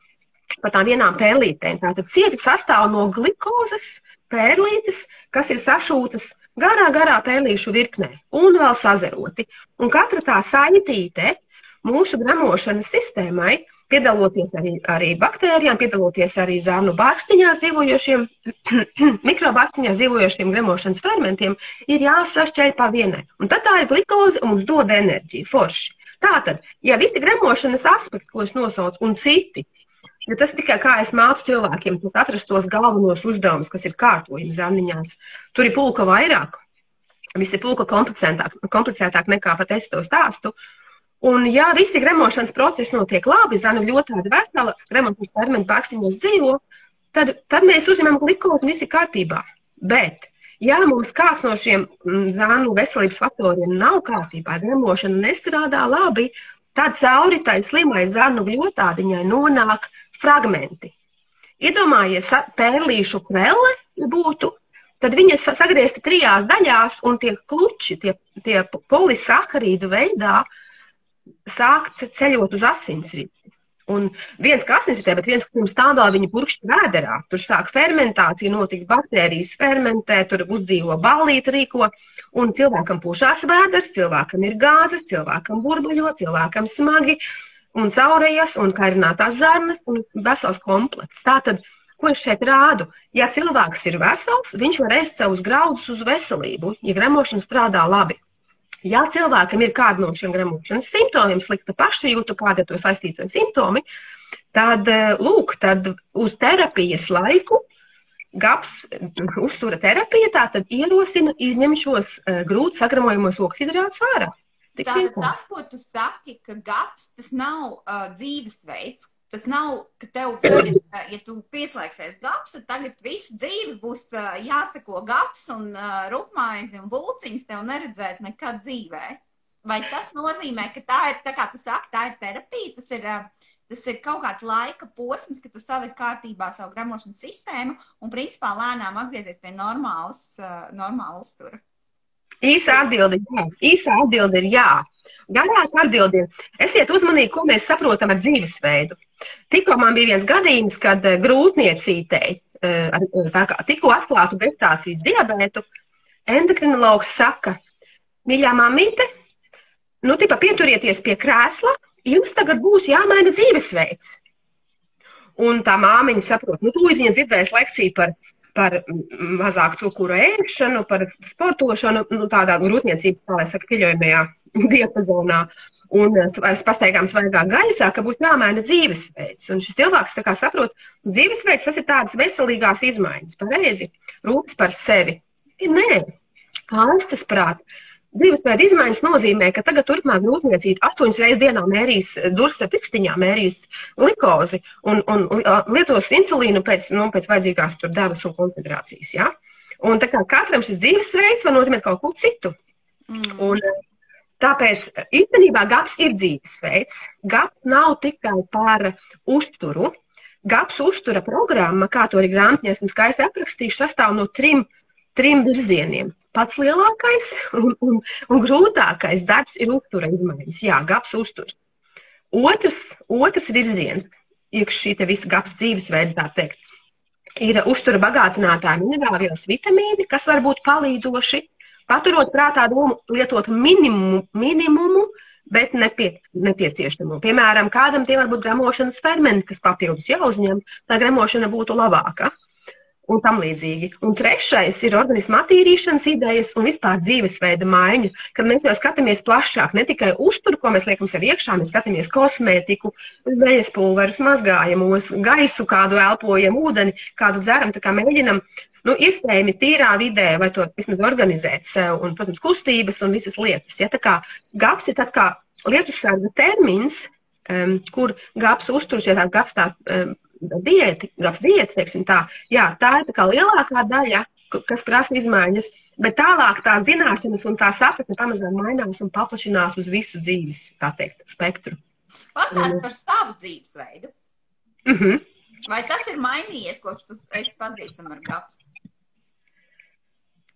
par tām vienām pērlītēm. Tātad cieti sastāv no glikozes pērlītes, kas ir sašūtas garā, garā pērlīšu virknē un vēl sazeroti. Un katra tā saitīte mūsu gramošanas sistēmai piedaloties arī, arī baktērijām, piedaloties arī zārnu bārkstiņās dzīvojošiem, mikrobārkstiņās dzīvojošiem gremošanas fermentiem, ir jāsašķēļ pa vienai. Un tad tā ir glikoze un mums dod enerģiju, forši. Tātad, ja visi gremošanas aspekti, ko es nosaucu, un citi, ja tas tikai kā es mācu cilvēkiem, tos atrast tos galvenos uzdevumus, kas ir kārtojumi zārniņās, tur ir pulka vairāk, viss ir pulka komplicētāk, komplicētāk nekā pat es to stāstu. Un, ja visi gremošanas procesi notiek labi, zana ļoti tāda vesela, gremošanas fermenta pārkstiņas dzīvo, tad, tad mēs uzņemam glikozi un viss ir kārtībā. Bet, ja mums kāds no šiem mm, zānu veselības faktoriem nav kārtībā, gremošana nestrādā labi, tad cauri tai slimai zānu gļotādiņai nonāk fragmenti. Iedomājies, pērlīšu krelle būtu tad viņas sagriezti trijās daļās, un tie kluči, tie, tie polisaharīdu veidā sākt ceļot uz asinsriti. Un viens kā asinsritē, bet viens, pirms tam vēl viņa purkšķi vēderā, tur sāk fermentācija, notiek baktērijas fermentē, tur uzdzīvo ballīti rīko, un cilvēkam pušās vēders, cilvēkam ir gāzes, cilvēkam burbuļo, cilvēkam smagi, un caurējas, un karinātās zarnas, un vesels komplekts. Tātad Ko es šeit rādu? Ja cilvēks ir vesels, viņš var ēst savus graudus uz veselību, ja gremošana strādā labi. Ja cilvēkam ir kāda no šiem gremošanas simptomiem, slikta pašsajūta, kāda ir to saistīto simptomi, tad, eh, lūk, tad uz terapijas laiku GAPS uztura terapija tātad ierosina izņemt šos uh, grūti sagramojamos oksidrātus ārā. Tātad tas, ko tu saki, ka GAPS tas nav uh, dzīvesveids, Tas nav, ka tev, tagad, ja tu pieslēgsies gaps, tad tagad visu dzīvi būs jāseko gaps un uh, rupmaizi un bulciņas tev neredzēt nekad dzīvē. Vai tas nozīmē, ka tā ir, tā kā tu saki, tā ir terapija, tas ir, uh, tas ir kaut kāds laika posms, kad tu saved kārtībā savu gramošanas sistēmu un principā lēnām atgriezies pie normālas, uh, normāla uztura? Īsa atbilde, jā. Īsa atbilde ir jā. Garāk atbildi ir, esiet uzmanīgi, ko mēs saprotam ar dzīvesveidu. Tikko man bija viens gadījums, kad eh, grūtniecītei, eh, eh, tikko atklātu gestācijas diabētu, endokrinologs saka, mīļā mamīte, nu, tipa pieturieties pie krēsla, jums tagad būs jāmaina dzīvesveids. Un tā māmiņa saprot, nu, tūlīt viņa dzirdēs lekciju par par mazāku cukuru ēšanu, par sportošanu, nu, tādā grūtniecības, kā lai saka, pieļaujamajā diapazonā. Un es pastaigām svaigā gaisā, ka būs jāmaina dzīvesveids. Un šis cilvēks saprot, dzīvesveids tas ir tādas veselīgās izmaiņas, pareizi, rūpes par sevi. Nē, ārstas prāt, Dzīvesveida izmaiņas nozīmē, ka tagad turpmāk grūtniecība astoņas reizes dienā mērīs eh, dursa pirkstiņā, mērīs glikozi un, un lietos insulīnu pēc, nu, pēc vajadzīgās tur devas un koncentrācijas. Ja? Un tā kā katram šis dzīvesveids var nozīmēt kaut ko citu. Mm. Un, tāpēc īstenībā GAPS ir dzīvesveids. GAPS nav tikai par uzturu. GAPS uztura programma, kā to arī grāmatā esmu skaisti aprakstījuši, sastāv no trim, trim virzieniem pats lielākais un, un, un grūtākais darbs ir uztura izmaiņas. Jā, gaps uzturs. Otrs, otrs virziens, iekš šī visa gaps dzīvesveida, tā teikt, ir uztura bagātinātāji minerālvielas vitamīni, kas var būt palīdzoši, paturot prātā domu lietot minimumu, minimumu bet nepie, nepieciešamo. Piemēram, kādam tie var būt gramošanas fermenti, kas papildus jāuzņem, lai gramošana būtu labāka un tam līdzīgi. Un trešais ir organisma attīrīšanas idejas un vispār dzīvesveida maiņa, kad mēs jau skatāmies plašāk, ne tikai uzturu, ko mēs liekam sev iekšā, mēs skatāmies kosmētiku, veļas pulverus, mazgājamos, gaisu, kādu elpojam, ūdeni, kādu dzeram, tā kā mēģinam. Nu, iespējami tīrā vidē, vai to vismaz organizēt sev, un, protams, kustības un visas lietas. Ja? Tā kā GAPS ir tāds kā lietusarga termins, um, kur GAPS uzturas, ja tā GAPS tā um, diēta, labs diēta, teiksim tā, jā, tā ir tā kā lielākā daļa, kas prasa izmaiņas, bet tālāk tā zināšanas un tā sapratne pamazām mainās un paplašinās uz visu dzīves, tā teikt, spektru. Pastāst par savu dzīvesveidu. Mm -hmm. Vai tas ir mainījies, kopš tu esi pazīstama ar GAPS?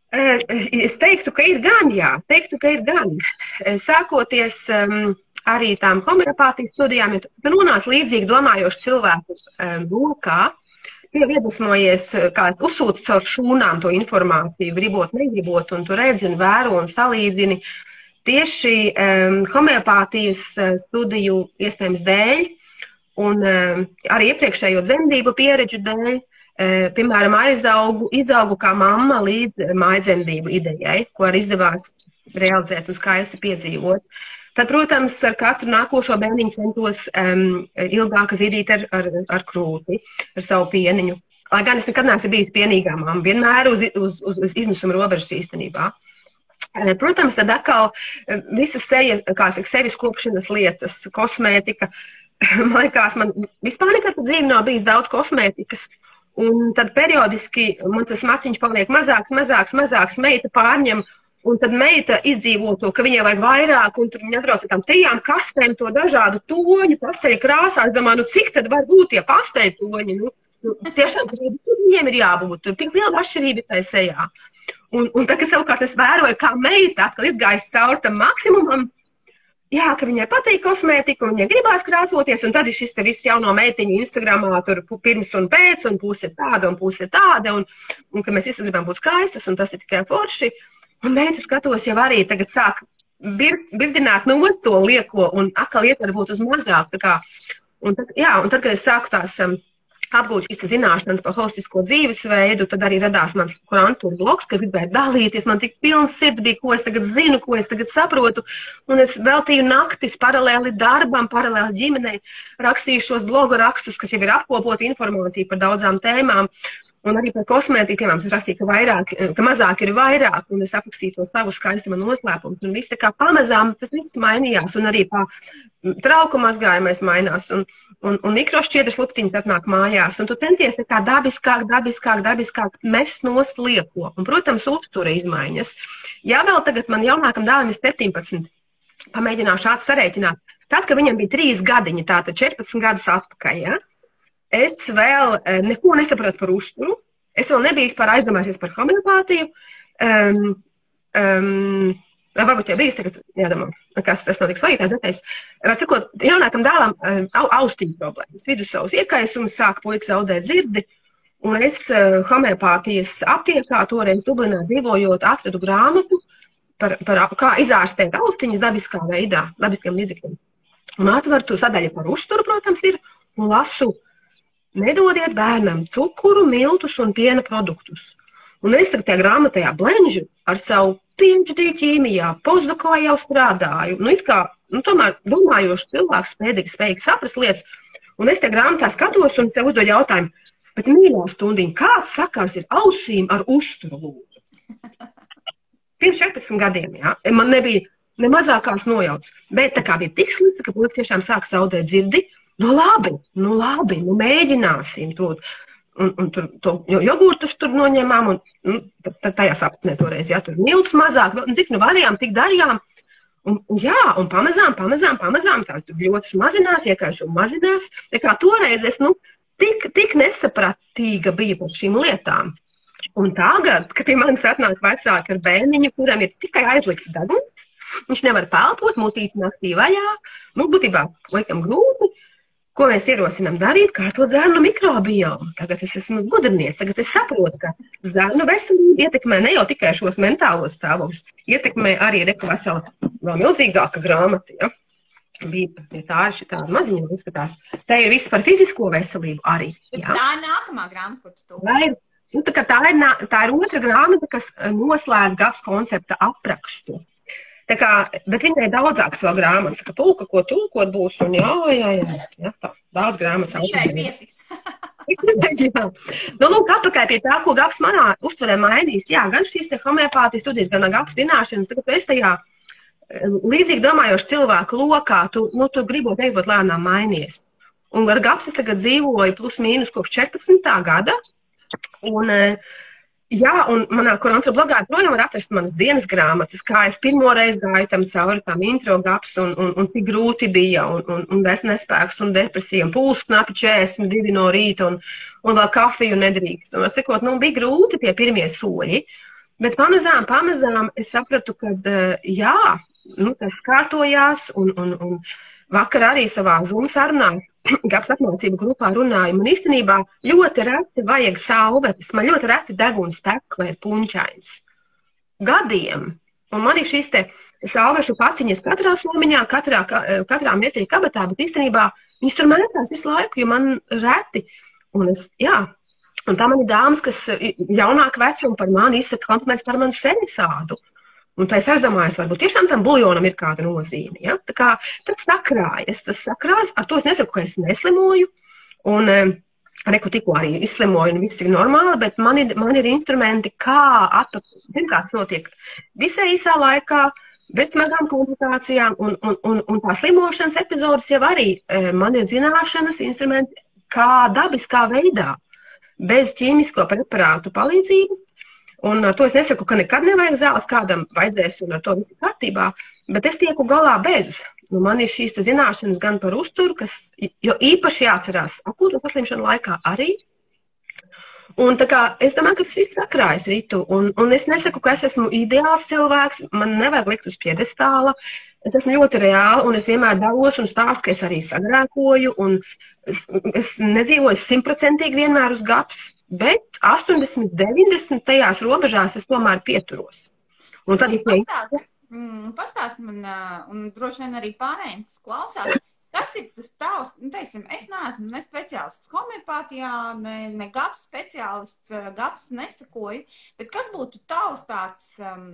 Es teiktu, ka ir gan, jā, teiktu, ka ir gan. Sākoties um, arī tām homeopātijas studijām, ja nonāc līdzīgi domājošu cilvēku lokā, tie iedvesmojies, kā uzsūta caur šūnām to informāciju, gribot, negribot, un tu redzi un vēro un salīdzini. Tieši um, homeopātijas studiju iespējams dēļ Un uh, arī iepriekšējo dzemdību pieredžu dēļ, uh, piemēram, aizaugu, izaugu kā mamma līdz mājdzemdību idejai, ko arī izdevās realizēt un skaisti piedzīvot. Tad, protams, ar katru nākošo bērniņu centos um, ilgāk zīdīt ar, ar, ar krūti, ar savu pieniņu. Lai gan es nekad neesmu bijis pienīgā mamma, vienmēr uz, uz, uz, uz izmisuma robežas īstenībā. Protams, tad atkal visas sejas, kā saka, sevis kopšanas lietas, kosmētika, man liekas, man vispār nekad dzīvē nav bijis daudz kosmētikas. Un tad periodiski man tas maciņš paliek mazāks, mazāks, mazāks, meita pārņem. Un tad meita izdzīvo to, ka viņai vajag vairāk, un tur viņa atrodas ar tām trijām kastēm, to dažādu toņu, pasteļu krāsā. Es domāju, nu cik tad var būt tie pasteļu toņi? Nu, nu, tiešām tur viņiem ir jābūt. Tur tik liela atšķirība tajā sejā. Un, un tagad savukārt es vēroju, kā meita atkal izgājas cauri tam maksimumam, jā, ka viņai patīk kosmētika, un viņai gribās krāsoties, un tad ir šis viss jauno meitiņu Instagramā, tur pirms un pēc, un puse tāda, un puse tāda, un, un ka mēs visi gribam būt skaistas, un tas ir tikai forši. Un meita skatos jau arī tagad sāk bir, birdināt no to lieko, un atkal iet varbūt uz mazāk. Kā, un tad, jā, un tad, kad es sāku tās um, apgūt šīs zināšanas par holistisko dzīvesveidu, tad arī radās mans kurantūra bloks, kas gribēja dalīties. Man tik pilns sirds bija, ko es tagad zinu, ko es tagad saprotu. Un es veltīju naktis paralēli darbam, paralēli ģimenei, rakstīju šos blogu rakstus, kas jau ir apkopota informācija par daudzām tēmām. Un arī par kosmētiku, piemēram, es rakstīju, ka, vairāk, ka mazāk ir vairāk, un es aprakstīju to savu skaistumu noslēpumu. Un viss tā kā pamazām tas viss mainījās, un arī pa trauku mazgājumais mainās, un, un, un mikrošķiedras luptiņas atnāk mājās, un tu centies tā kā dabiskāk, dabiskāk, dabiskāk mest nost lieko. Un, protams, uztura izmaiņas. Ja vēl tagad man jaunākam dēlam ir 17, pamēģināšu šādi sarēķināt. Tad, kad viņam bija 3 gadiņi, tātad 14 gadus atpakaļ, ja? Es vēl eh, neko nesaprotu par uzturu. Es vēl nebiju vispār aizdomājies par homeopātiju. Um, um, varbūt jau bijis tagad, jādomā, kas tas nav tik svarīgi, tās datēs. Var sakot, jaunākam dēlam um, austiņu problēmas, vidusavas iekaisums, sāk puikas zaudēt dzirdi. Un es uh, homeopātijas aptiekā, toreiz Dublinā dzīvojot, atradu grāmatu par, par kā izārstēt austiņas dabiskā veidā, dabiskiem līdzekļiem. Un atveru to sadaļu par uzturu, protams, ir, un lasu uh, Nedodiet bērnam cukuru, miltus un piena produktus. Un es tajā grāmatā blendžu ar savu PhD ķīmijā, postdokā jau strādāju. Nu, kā, nu, tomēr domājošs cilvēks spēdīgi spējīgi saprast lietas. Un es tajā grāmatā skatos un sev uzdodu jautājumu, bet mīļā stundiņa, kāds sakars ir ausīm ar uzturu lūdzu? Pirms 14 gadiem, jā, man nebija ne mazākās nojautas. Bet tā kā bija tik slikta, ka puika tiešām sāka zaudēt dzirdi, Nu, labi, nu, labi, nu, mēģināsim to. Un, un tur to jogurtus tur noņēmām, un nu, tajā sapnē toreiz, jā, tur milts mazāk, un cik nu varējām, tik darījām. Un, un, jā, un pamazām, pamazām, pamazām tās ļoti mazinās, iekāpjas mazinās. Tā kā toreiz es nu, tik, tik nesapratīga biju par šīm lietām. Un tagad, kad pie manis atnāk vecāki ar bērniņu, kuram ir tikai aizlikts deguns, viņš nevar pelpot, mutīt naktī vaļā, nu, būtībā laikam grūti. Ko mēs ierosinām darīt? Kārtot zārnu mikrobiomu. Tagad es esmu gudrnieks, tagad es saprotu, ka zārnu veselība ietekmē ne jau tikai šos mentālos stāvokļus, ietekmē arī reku vesela vēl milzīgāka grāmata. Ja? Bija ja tā ir tāda maziņa, izskatās. Tā ir viss par fizisko veselību arī. Ja? Tā ir nākamā grāmata, ko tu to. Nu, tā, tā, ir, tā ir otra grāmata, kas noslēdz GAPS koncepta aprakstu. Tā kā, bet viņai daudzākas vēl grāmatas, ka tulka, ko tulkot būs, un jā, jā, jā, jā tā, daudz grāmatas. Viņai pietiks. jā. Nu, lūk, atpakaļ pie tā, ko Gaps manā uztverē mainīs. Jā, gan šīs te homeopātijas studijas, gan Gaps zināšanas, tagad es tajā līdzīgi domājošu cilvēku lokā, tu, nu, tu gribot, negribot lēnām mainies. Un ar Gaps es tagad dzīvoju plus mīnus kopš 14. gada, un uh, Jā, un manā koronavīrusā blogā joprojām var atrast manas dienas grāmatas, kā es pirmo reizi gāju tam cauri tam intro gaps, un, un, un cik grūti bija, un, un, un es nespēks, un depresija, un pulss knapi 42 no rīta, un, un vēl kafiju nedrīkst. Un, cikot, nu, bija grūti tie pirmie soļi, bet pamazām, pamazām es sapratu, ka jā, nu, tas kārtojās, un, un, un vakar arī savā Zoom sarunā gaps apmācību grupā runājam, un īstenībā ļoti reti vajag salvetes, man ļoti reti deguns tek vai ir puņķains. Gadiem. Un man ir šīs te salvešu paciņas katrā somiņā, katrā, katrā mirkļa kabatā, bet īstenībā Viņas tur mētās visu laiku, jo man reti. Un es, jā, un tā man ir dāmas, kas jaunāk vecuma par mani izsaka kompliments par manu senisādu. Un tā es aizdomājos, varbūt tiešām tam buljonam ir kāda nozīme. Ja? Tā kā tas sakrājas, tas sakrājas, ar to es nesaku, ka es neslimoju. Un, Reku tikko arī izslimoju, un viss ir normāli, bet man ir, man ir instrumenti, kā atpakaļ. Pirmkārt, tas notiek visai īsā laikā, bez smagām komplikācijām, un, un, un, un tā slimošanas epizodes jau arī man ir zināšanas, instrumenti, kā dabiskā veidā, bez ķīmisko preparātu palīdzības. Un ar to es nesaku, ka nekad nevajag zāles, kādam vajadzēs, un ar to viss ir kārtībā, bet es tieku galā bez. Nu, man ir šīs zināšanas gan par uzturu, kas jo īpaši jāatcerās akūto saslimšanu laikā arī. Un, kā, es domāju, ka tas viss sakrājas rītu. Un, un es nesaku, ka es esmu ideāls cilvēks. Man nevajag likt uz piedestāla. Es esmu ļoti reāli un es vienmēr dalos un stāstu, ka es arī sagrēkoju. Es, es nedzīvoju simtprocentīgi vienmēr uz gaps, bet 80, 90 tajās robežās es tomēr pieturos. Un tad ir pie... Mm, pastāst man, un droši vien arī pārējiem, kas klausās, kas ir tas tavs, nu, teiksim, es neesmu ne speciālists homeopātijā, ne, ne GAPS speciālists, GAPS nesakoju, bet kas būtu tavs tāds, um,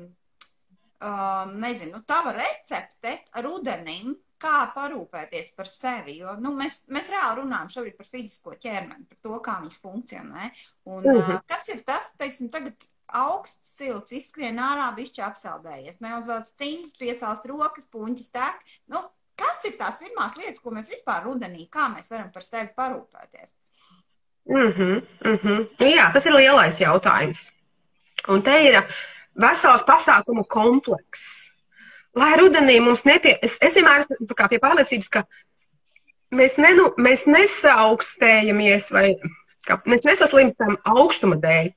um, nezinu, tava recepte rudenim, kā parūpēties par sevi. Jo nu, mēs, mēs reāli runājam šobrīd par fizisko ķermeni, par to, kā viņš funkcionē. Un, uh -huh. uh, kas ir tas, teiksim, tagad augsts silts, izskrien ārā, bišķi apsaldējies, neuzvelc cīņas, piesāst rokas, puņķis tek. Nu, kas ir tās pirmās lietas, ko mēs vispār rudenī, kā mēs varam par sevi parūpēties? Mm -hmm, mm -hmm. Jā, tas ir lielais jautājums. Un te ir vesels pasākumu komplekss lai rudenī mums nepie... Es, es vienmēr esmu pie pārliecības, ka mēs, nenu, mēs nesaaugstējamies vai mēs nesaslimstam augstuma dēļ.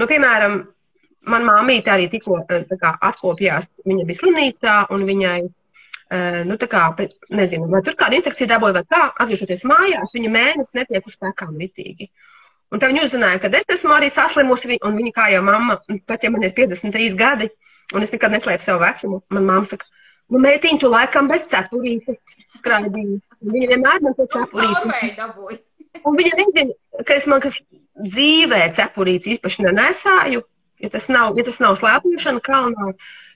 Nu, piemēram, man māmīte arī tikko eh, atkopjās. Viņa bija slimnīcā un viņai, eh, nu, tā kā, nezinu, vai tur kāda infekcija dabūja vai kā, atgriežoties mājās, viņa mēnesis netiek uz pēkām ritīgi. Un tad viņi uzzināja, ka es esmu arī saslimusi, un viņa kā jau mamma, pat ja man ir 53 gadi, Un es nekad neslēpu savu vecumu. Man māte saka, nu, mētīņ, tu laikam bez cepurītes skraidīji. Viņa vienmēr man to cepurīti. Un viņa nezina, ka es man kas dzīvē cepurītes īpaši nenesāju, ja tas nav, ja tas nav slēpošana kalnā.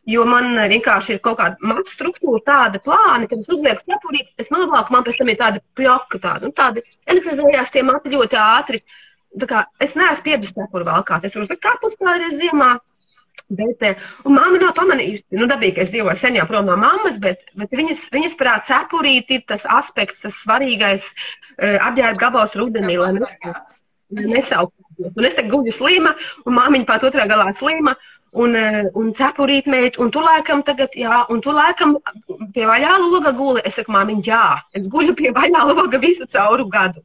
Jo man vienkārši ir kaut kāda matu struktūra, tāda plāna, kad es uzlieku cepurīti, es novelku, man pēc tam ir tāda pļoka, tāda, nu, tāda elektrizējās tie mati ļoti ātri. Tā kā es neesmu piedus cepuru valkāt, es varu uzlikt kāpus kādreiz ziemā, Bet, eh, un māma nav pamanījusi, nu, dabīgi, ka es dzīvoju sen jau prom no mammas, bet, bet viņas, viņas prāt, cepurīt ir tas aspekts, tas svarīgais uh, apģērba gabals rudenī, lai nesauktos. Un es te guļu slima, un māmiņa pat otrā galā slima, un, uh, un cepurīt meit, un tu laikam tagad, jā, un tu laikam pie vaļā loga guli. Es saku, māmiņa, jā, es guļu pie vaļā loga visu cauru gadu.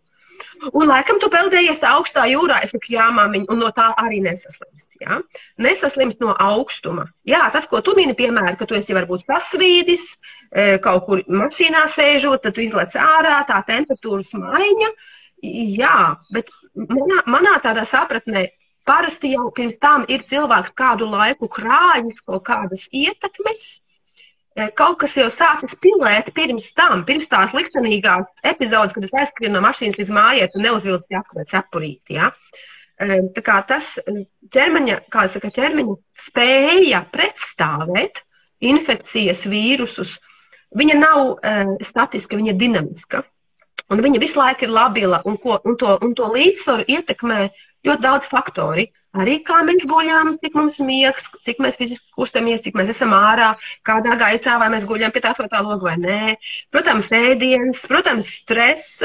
Un, laikam, tu peldējies tā augstā jūrā. Es saku, jā, māmiņ, un no tā arī nesaslimst. Jā? Nesaslimst no augstuma. Jā, tas, ko tu mini, piemēram, ka tu esi varbūt sasvīdis, e, kaut kur mašīnā sēžot, tad tu izlec ārā, tā temperatūras maiņa. Jā, bet manā, manā tādā sapratnē parasti jau pirms tam ir cilvēks kādu laiku krājis kaut kādas ietekmes kaut kas jau sācis pilēt pirms tam, pirms tās liktenīgās epizodes, kad es aizskrienu no mašīnas līdz mājai, tu neuzvilci jaku vai cepurīti. Ja? Eh, tā kā tas eh, ķermeņa, kā saka, ķermeņa spēja pretstāvēt infekcijas vīrusus, viņa nav uh, statiska, viņa ir dinamiska. Un viņa visu laiku ir labila, un, ko, un, to, un to līdzsvaru ietekmē ļoti daudz faktori. Arī kā mēs guļam, cik mums miegs, cik mēs fiziski kustamies, cik mēs esam ārā, kādā gaisā, vai mēs guļam pie tā atvērtā loga vai nē. Protams, ēdiens, protams, stress.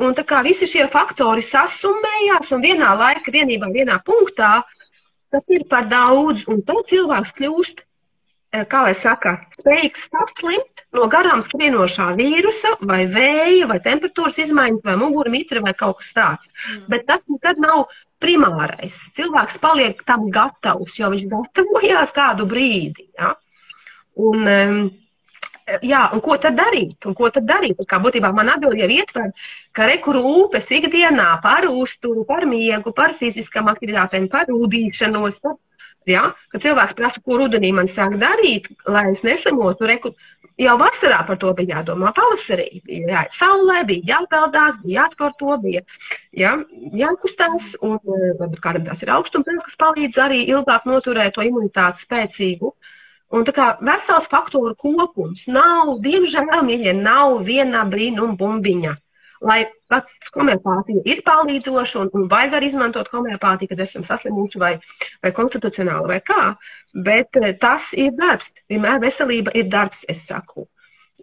Un tā kā visi šie faktori sasumējās un vienā laika vienībā, vienā punktā, tas ir par daudz. Un tad cilvēks kļūst kā lai saka, spējīgs saslimt no garām skrienošā vīrusa, vai vēja, vai temperatūras izmaiņas, vai mugurmitra, vai kaut kas tāds. Mm. Bet tas nekad nav primārais. Cilvēks paliek tam gatavs, jo viņš gatavojās kādu brīdi. Ja? Un, jā, un ko tad darīt? Un ko tad darīt? Kā būtībā man atbild jau ietver, ka rekurūpes ikdienā par uzturu, par miegu, par fiziskām aktivitātēm, par ūdīšanos, par Ja? Kad cilvēks prasa, ko rudenī man sāk darīt, lai es neslimotu, reku, jau vasarā par to bija jādomā. Pavasarī bija jāiet saulē, bija jāpeldās, bija jāsporto, bija jā, jākustās. Un varbūt kādam tas ir augstums, kas palīdz arī ilgāk noturēt to imunitāti spēcīgu. Un tā kā vesels faktoru kopums nav, diemžēl, mīļie, nav viena brīnuma bumbiņa lai homeopātija ir palīdzoša un, un vajag arī izmantot homeopātiju, kad esam saslimuši vai, vai konstitucionāli vai kā, bet eh, tas ir darbs. Vienmēr veselība ir darbs, es saku.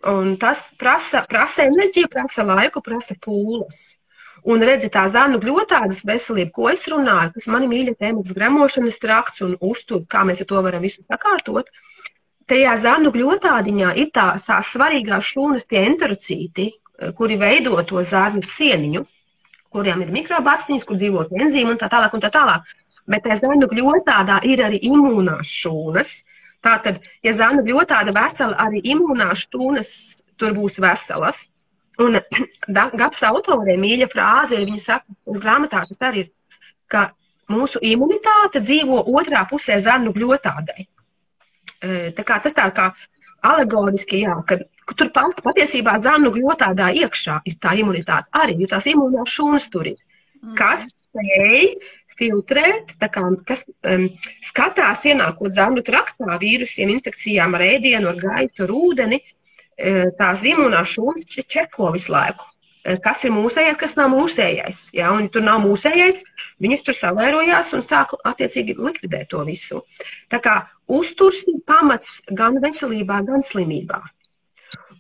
Un tas prasa, prasa enerģiju, prasa laiku, prasa pūles. Un redzi, tā zānu gļotādas veselība, ko es runāju, kas man ir mīļa tēmas gremošanas trakts un uztur, kā mēs to varam visu sakārtot. Tajā zānu gļotādiņā ir tā, tā svarīgā šūnas tie enterocīti, kuri veido to zārnu sieniņu, kuriem ir mikrobakterijas, kur dzīvo enzīmi un tā tālāk. Un tā tālāk. Bet tā zārnu gļotādā ir arī imūnās šūnas. Tātad, ja zārnu gļotāda vesela, arī imūnās šūnas tur būs veselas. Un GAPS autoriem mīļa frāze, ja viņi saka, uz grāmatā tas arī ir, ka mūsu imunitāte dzīvo otrā pusē zarnu gļotādai. Tā kā tas tā kā alegoriski, jā, ka Tur pat, patiesībā zanu gļotādā iekšā ir tā imunitāte arī, jo tās imunās šūnas tur ir. Mm. Kas spēj filtrēt, kā, kas um, skatās ienākot zanu traktā vīrusiem, infekcijām ar ēdienu, ar gaitu, ar ūdeni, e, tās imunās šūnas čeko visu laiku. E, kas ir mūsējais, kas nav mūsējais. Ja? Un, ja tur nav mūsējais, viņas tur savērojās un sāk attiecīgi likvidēt to visu. Tā kā uzturs ir pamats gan veselībā, gan slimībā.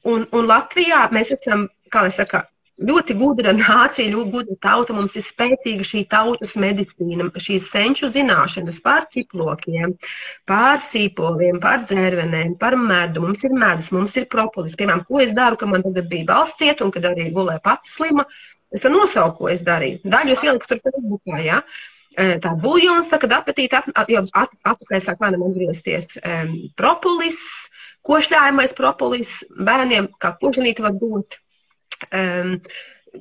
Un, un Latvijā mēs esam, kā lai saka, ļoti gudra nācija, ļoti gudra tauta. Mums ir spēcīga šī tautas medicīna, šīs senču zināšanas par ķiplokiem, par sīpoliem, par dzērvenēm, par medu. Mums ir medus, mums ir propolis. Piemēram, ko es daru, ka man tagad bija valsts ciet un kad arī gulēja pati slima. Es to nosauku, ko es darīju. Daļu es ieliku tur Facebookā, jā. Ja? Tā buļļons, kad apetīte at, at, at, atpakaļ sāk manam atgriezties. Um, propolis, uh, košļājamais propolis bērniem, kā kožanīti var būt. Um,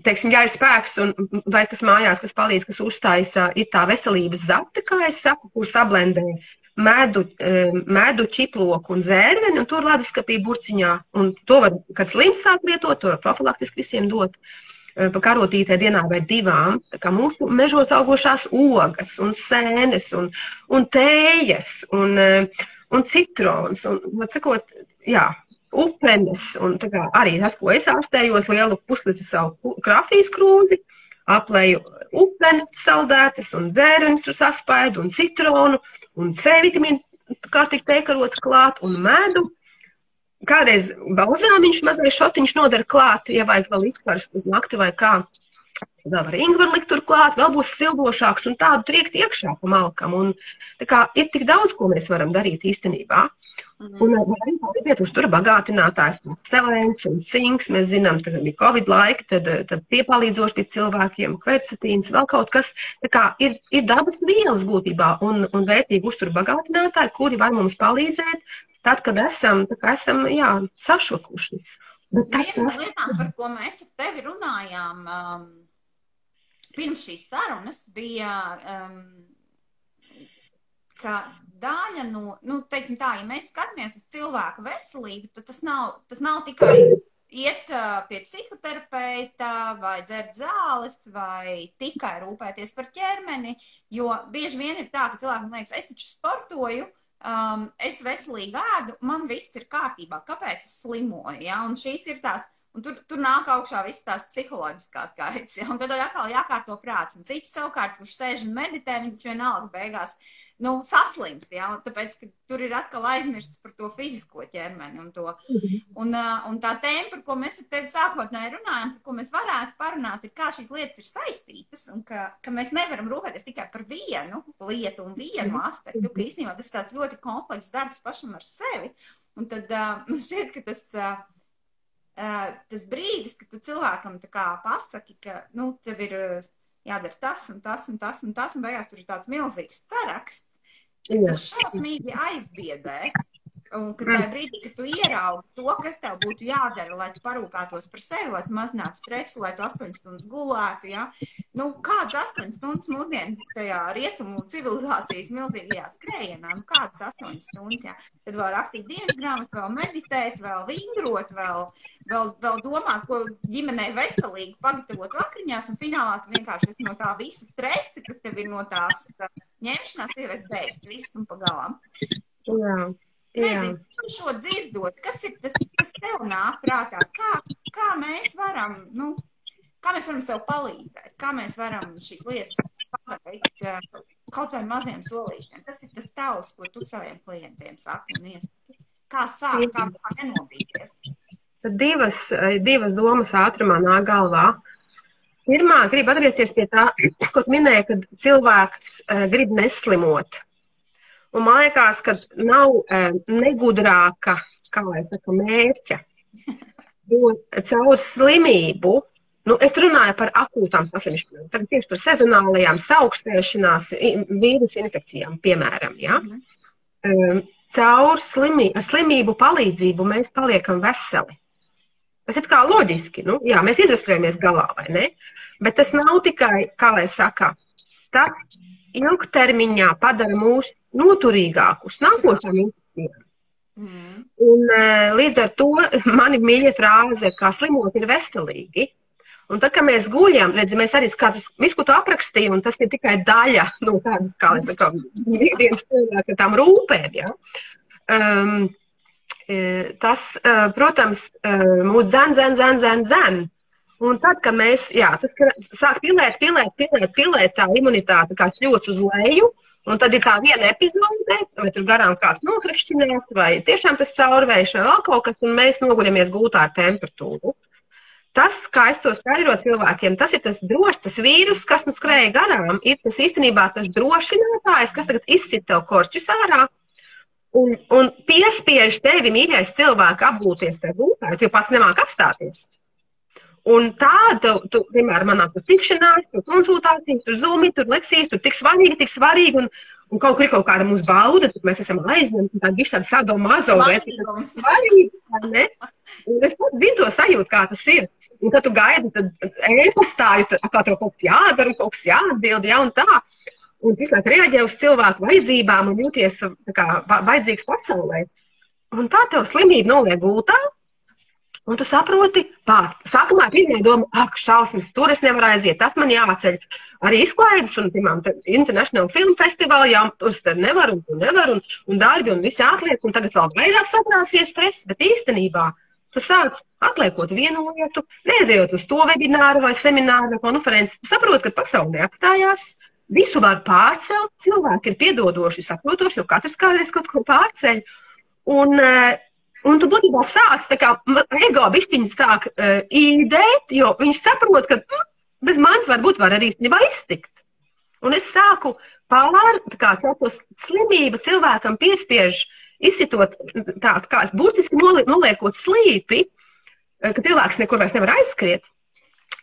teiksim, ja ir spēks un vai kas mājās, kas palīdz, kas uztaisa, ir tā veselības zate, kā es saku, kur sablendē medu, medu čiploku un zērveni, un tur leduskapī burciņā. Un to var, kad slims sāk lietot, to var profilaktiski visiem dot pa karotītē dienā vai divām. Tā kā mūsu mežos augošās ogas un sēnes un, un tējas un, un citrons. Un, sakot, jā, upenes, un arī tas, ko es ārstējos, lielu puslitru savu kafijas krūzi, aplēju upenes saldētas un dzērumus tur saspaidu un citronu un C vitamīnu kārtīgi teikarot klāt un medu. Kādreiz balzāmiņš mazliet šotiņš nodara klāt, ja vajag vēl izkarst nakti vai kā. Vēl var ingveru likt turklāt, vēl būs sildošāks un tādu triekt iekšā pa malkam. Un, kā, ir tik daudz, ko mēs varam darīt īstenībā. Mm. Un arī palīdziet uztura bagātinātājs, selēns un cinks. Mēs zinām, ka bija Covid laika, tad, tad tie palīdzoši bija cilvēkiem, kvercetīns, vēl kaut kas. Tā kā ir, ir dabas vielas būtībā un, un vērtīgi uztura bagātinātāji, kuri var mums palīdzēt tad, kad esam, kā, esam jā, sašukuši. Bet tas, no lietām, par ko mēs ar tevi runājām, um, pirms šīs sarunas bija, um, ka daļa no, nu, teiksim tā, ja mēs skatāmies uz cilvēku veselību, tad tas nav, tas nav tikai iet uh, pie psihoterapeita vai dzert zāles vai tikai rūpēties par ķermeni, jo bieži vien ir tā, ka cilvēkam liekas, es taču sportoju, um, es veselīgi ēdu, man viss ir kārtībā, kāpēc es slimoju, ja, un šīs ir tās Un tur, tur nāk augšā visas tās psiholoģiskās gaitas. Ja? Un tad atkal jākārto prāts. Un cits savukārt, kurš sēž un meditē, viņš vienalga beigās nu, saslimst. Ja? Tāpēc, ka tur ir atkal aizmirsts par to fizisko ķermeni. Un, to. Mhm. un, un tā tēma, par ko mēs ar tevi sākotnēji runājam, par ko mēs varētu parunāt, ir kā šīs lietas ir saistītas. Un ka, ka mēs nevaram rūpēties tikai par vienu lietu un vienu mhm. aspektu. Ka īstenībā tas ir tāds ļoti komplekss darbs pašam ar sevi. Un tad šķiet, ka tas. Uh, tas brīdis, kad tu cilvēkam pasaki, ka nu, tev ir jādara tas un tas un tas un tas, un beigās tur ir tāds milzīgs saraksts, tas šausmīgi aizbiedē. Un ka tajā brīdī, kad tu ieraugi to, kas tev būtu jādara, lai tu parūpētos par sevi, lai tu mazinātu stresu, lai tu 8 stundas gulētu, ja? Nu, kāds 8 stundas mūsdienu tajā rietumu civilizācijas milzīgajā skrējienā, nu, kāds 8 stundas, ja? Tad vēl rakstīt dienas grāmatu, vēl meditēt, vēl vingrot, vēl, vēl, vēl domāt, ko ģimenei veselīgi pagatavot vakariņās, un finālā tu vienkārši no tā visa stresa, kas tev ir no tās ņemšanās, tev es beigts, viss un pagalām. Jā. Nezinu, tu šo dzirdot, kas ir tas, kas tev nāk prātā? Kā, kā mēs varam, nu, kā mēs varam sev palīdzēt? Kā mēs varam šīs lietas paveikt uh, kaut vai maziem solīšiem? Kas ir tas tavs, ko tu saviem klientiem saki un iesaki? Kā sākt, kā, kā nenobīties? Tad divas, divas domas ātrumā nāk galvā. Pirmā, gribu atgriezties pie tā, ko minēja, kad cilvēks uh, grib neslimot. Un man liekas, ka nav uh, negudrāka, kā lai saka, mērķa. Jo caur slimību, nu, es runāju par akūtām saslimšanām, tagad tieši par sezonālajām saukstēšanās, vīrusu infekcijām, piemēram. Ja? Um, caur slimī, slimību palīdzību mēs paliekam veseli. Tas ir kā loģiski. Nu, jā, mēs izvesaļojamies galā, vai ne? Bet tas nav tikai, kā lai saka, tas ilgtermiņā padara mūs noturīgākus nākotnēm infekcijām. Mm. Un, e, līdz ar to mani mīļa frāze, kā slimot ir veselīgi. Un tad, kad mēs guļam, redzam, mēs arī skatāmies, visu, ko tu aprakstīji, un tas ir tikai daļa no nu, tādas, kā es saku, ikdienas tām rūpēm. Ja? Um, tas, protams, mūs dzen, dzen, dzen, dzen, dzen. Un tad, kad mēs, jā, tas sāk pilēt, pilēt, pilēt, pilēt tā imunitāte kā šļots uz leju, uh, Un tad ir tā viena epizode, vai tur garām kāds nokrakšķinās, vai tiešām tas caurvējš vai vēl kaut kas, un mēs noguļamies gultā ar temperatūru. Tas, kā es to skaidroju cilvēkiem, tas ir tas drošs, tas vīrus, kas nu skrēja garām, ir tas īstenībā tas drošinātājs, kas tagad izsit tev korķus ārā un, un piespiež tevi, mīļais cilvēks, apgūties tajā gultā, jo pats nemāk apstāties. Un tāda, tu, piemēram, manā tur tikšanās, tur konsultācijas, tur zumi, tur leksijas, tur tik svarīgi, tik svarīgi, un, un kaut kur ir kaut kāda mūsu bauda, tad mēs esam aizņemti, tāda bišķi tāda sado mazo, bet svarīgi, ne? Un es pats zinu to sajūtu, kā tas ir. Un tad tu gaidi, tad e-pastāju, kā tev kaut kas jādara, kaut kas jāatbild, ja, un tā. Un visu laiku reaģē uz cilvēku vajadzībām un jūties kā vajadzīgs pasaulē. Un tā tev slimība noliek gultā, Un tu saproti, pār. Sākumā pirmā doma, ak, šausmas, tur es nevaru aiziet, tas man jāceļ. Arī izklaides, un, piemēram, International Film Festival, jā, uz te nevar, un, un nevar, un, un darbi, un visi atliek, un tagad vēl vairāk saprāsies stress, bet īstenībā tu sāc atliekot vienu lietu, neaizejot uz to webināru vai semināru vai konferenci, tu saproti, ka pasaulē apstājās, visu var pārcelt, cilvēki ir piedodoši, saprotoši, jo katrs kādreiz kaut ko pārceļ. Un, uh, Un tu būtībā sāc tā kā ego bišķiņš sāk uh, īdēt, jo viņš saprot, ka mm, bez manis varbūt var arī īstenībā iztikt. Un es sāku pār, kā to slimību cilvēkam piespiež izsitot tādu, kā es būtiski noliekot slīpi, ka cilvēks nekur vairs nevar aizskriet.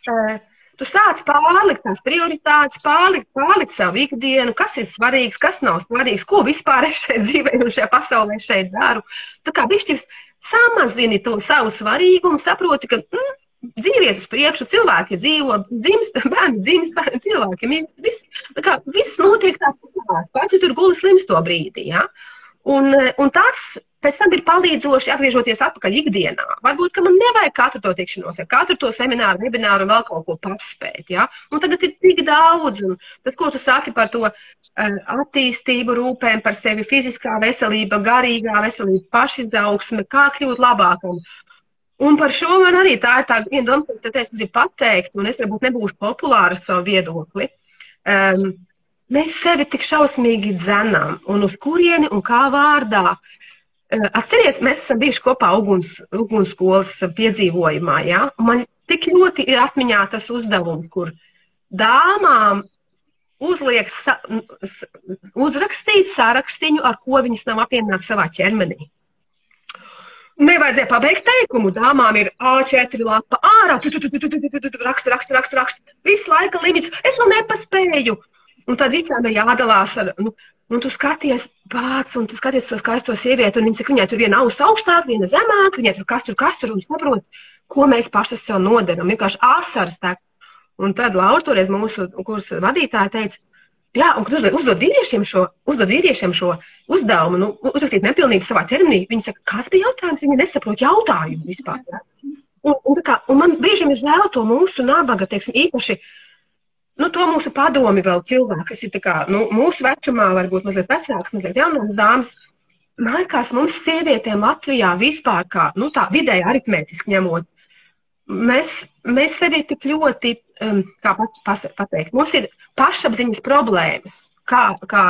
Uh, Tu sāc pārlikt tās prioritātes, pārlikt, pārlikt savu ikdienu, kas ir svarīgs, kas nav svarīgs, ko vispār es šeit dzīvoju un šajā pasaulē šeit daru. Tā kā bišķis samazini to savu svarīgumu, saproti, ka mm, dzīviet uz priekšu, cilvēki dzīvo, dzimst, bērni dzimst, bērni cilvēki mirst. Viss, kā, viss notiek tā, kā pats, ja tur gulis slims to brīdi. Ja? Un, un tas pēc tam ir palīdzoši atgriežoties atpakaļ ikdienā. Varbūt, ka man nevajag katru to tikšanos, ja katru to semināru, webināru un vēl kaut ko paspēt. Ja? Un tagad ir tik daudz, un tas, ko tu saki par to uh, attīstību, rūpēm par sevi, fiziskā veselība, garīgā veselība, pašizaugsme, kā kļūt labākam. Un par šo man arī tā ir tā viena doma, te es gribu pateikt, un es varbūt nebūšu populāra savu viedokli. Um, mēs sevi tik šausmīgi dzenām, un uz kurieni un kā vārdā. Uh, Atcerieties, mēs esam bijuši kopā uguns, ugunskolas piedzīvojumā. Ja? Man tik ļoti ir atmiņā tas uzdevums, kur dāmām uzliek sa, uzrakstīt sārakstīņu, ar ko viņas nav apvienotas savā ķermenī. Nevajadzēja pabeigt teikumu. Dāmām ir A4 lapa ārā, raksta, raksta, raksta, raksta. Visu laika limits. Es vēl nepaspēju. Un tad visām ir jādalās ar, nu, Un tu skaties pats, un tu skaties to skaisto sievieti, un viņa saka, viņai tur viena auss augstāk, viena zemāk, viņai tur kas tur, kas tur, un saprot, ko mēs paši sev nodaram. Vienkārši asaras tek. Un tad Laura toreiz mūsu kursa vadītāja teica, jā, un kad uzdod, uzdod vīriešiem šo, uzdod vīriešiem šo uzdevumu, nu, uzrakstīt nepilnību savā ķermenī, viņi saka, kāds bija jautājums, viņi nesaprot jautājumu vispār. Ja? Un, un, kā, un man bieži ir žēl to mūsu nabaga, teiksim, īpaši nu, to mūsu padomi vēl cilvēki, kas ir kā, nu, mūsu vecumā, varbūt mazliet vecāki, mazliet jaunākas dāmas. Man liekas, mums sievietēm Latvijā vispār kā, nu, tā vidēji aritmētiski ņemot, mēs, mēs sevi tik ļoti, um, kā pateikt, mums ir pašapziņas problēmas, kā, kā,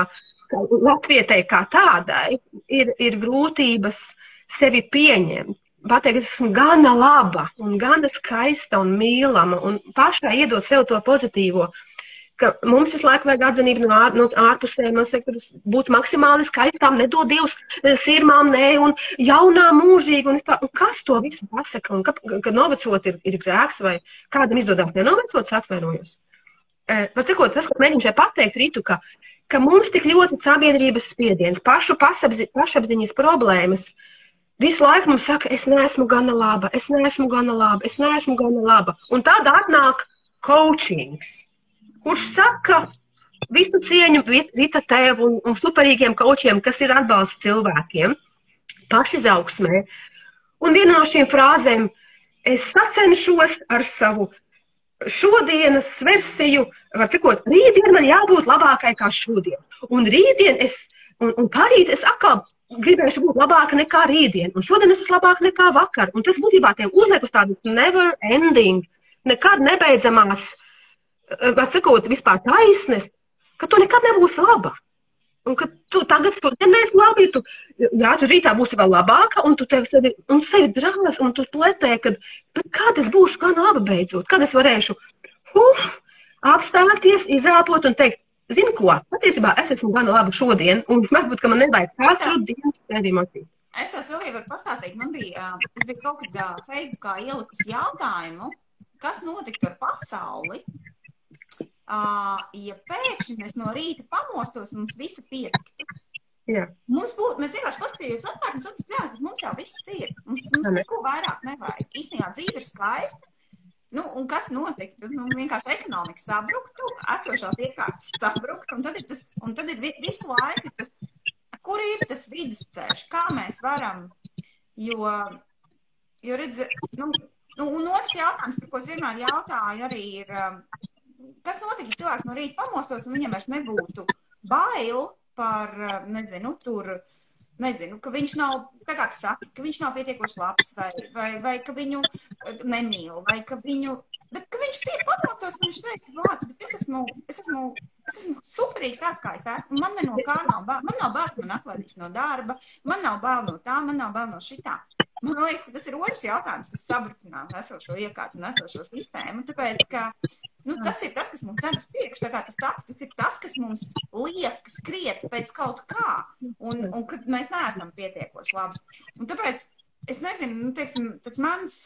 kā Latvijai kā tādai, ir, ir grūtības sevi pieņemt. Pateikt, es esmu gana laba, un gana skaista un mīlama, un pašai iedot sev to pozitīvo. Uh, ka mums visu laiku vajag atzinību no, ār, no ārpusē. Man saka, būt maksimāli skaistām, nedod divas eh, sirmām, nē, un jaunām mūžīgi. Un, un kas to visu pasaka? Un ka, ka novecot ir, ir grēks vai kādam izdodas nenovecot, atvainojos. Bet, cikot, tas, ko mēģinu šeit pateikt, Rītu, ka, ka mums tik ļoti sabiedrības spiediens, pašu pasapzi, pašapziņas problēmas, Visu laiku mums saka, es neesmu gana laba, es neesmu gana laba, es neesmu gana laba. Un tad atnāk coachings kurš saka visu cieņu Rita tev un, un superīgiem kočiem, kas ir atbalsts cilvēkiem pašizaugsmē. Un viena no šīm frāzēm - es sacenšos ar savu šodienas versiju, var cikot, rītdien man jābūt labākai kā šodien. Un rītdien es, un, un parīt es atkal gribēšu būt labāka nekā rītdien. Un šodien es esmu labāka nekā vakar. Un tas būtībā tiem uzliek uz tādas never ending, nekad nebeidzamās uh, var sakot, vispār taisnes, ka tu nekad nebūsi laba. Un ka tu tagad turpinies labi, tu, jā, tu rītā būsi vēl labāka, un tu tevi sevi, un sevi drāmas, un tu pletē, kad, bet kad es būšu gan laba beidzot, kad es varēšu, uf, apstāties, izelpot un teikt, zini ko, patiesībā es esmu gan laba šodien, un varbūt, man nevajag katru dienu sevi mocīt. Es to Silviju varu pastāstīt, man bija, es biju kaut kad Facebookā ielikus jautājumu, kas notiktu ar pasauli, ja pēkšņi mēs no rīta pamostos un mums visa pierakta. Jā. Mums būtu, mēs vienkārši paskatījāmies apkārt saprast, jā, bet mums jau viss ir. Mums, mums neko vairāk nevajag. Īstenībā dzīve ir skaista. Nu, un kas notiktu? Nu, vienkārši ekonomika sabruktu, esošās iekārtas sabruktu, un tad ir, tas, un tad ir visu laiku tas, kur ir tas vidusceļš, kā mēs varam, jo, jo redz, nu, nu, un otrs jautājums, par ko es vienmēr jautāju, arī ir, um, kas notika, ja cilvēks no rīta pamostos un viņam vairs nebūtu bail par, eh, nezinu, tur, nezinu, ka viņš nav, tā kā tu saki, ka viņš nav pietiekoši labs, vai, vai, vai ka viņu eh, nemīl, vai ka viņu, bet ka viņš un viņš teikt, vārds, bet es esmu, es esmu, es esmu superīgs tāds, kā es esmu, man no kā nav bail, man nav bail, man atlaidīs no darba, man nav bail no tā, man nav bail no šitā. Man liekas, ka tas ir otrs jautājums, kas sabrutinās esošo iekārtu un esošo sistēmu, tāpēc, ka Nu, tas ir tas, kas mums dara uz priekšu. Tas, tas ir tas, kas mums liek skriet pēc kaut kā, un, un kad mēs neesam pietiekoši labi. Un tāpēc es nezinu, nu, teiksim, tas mans,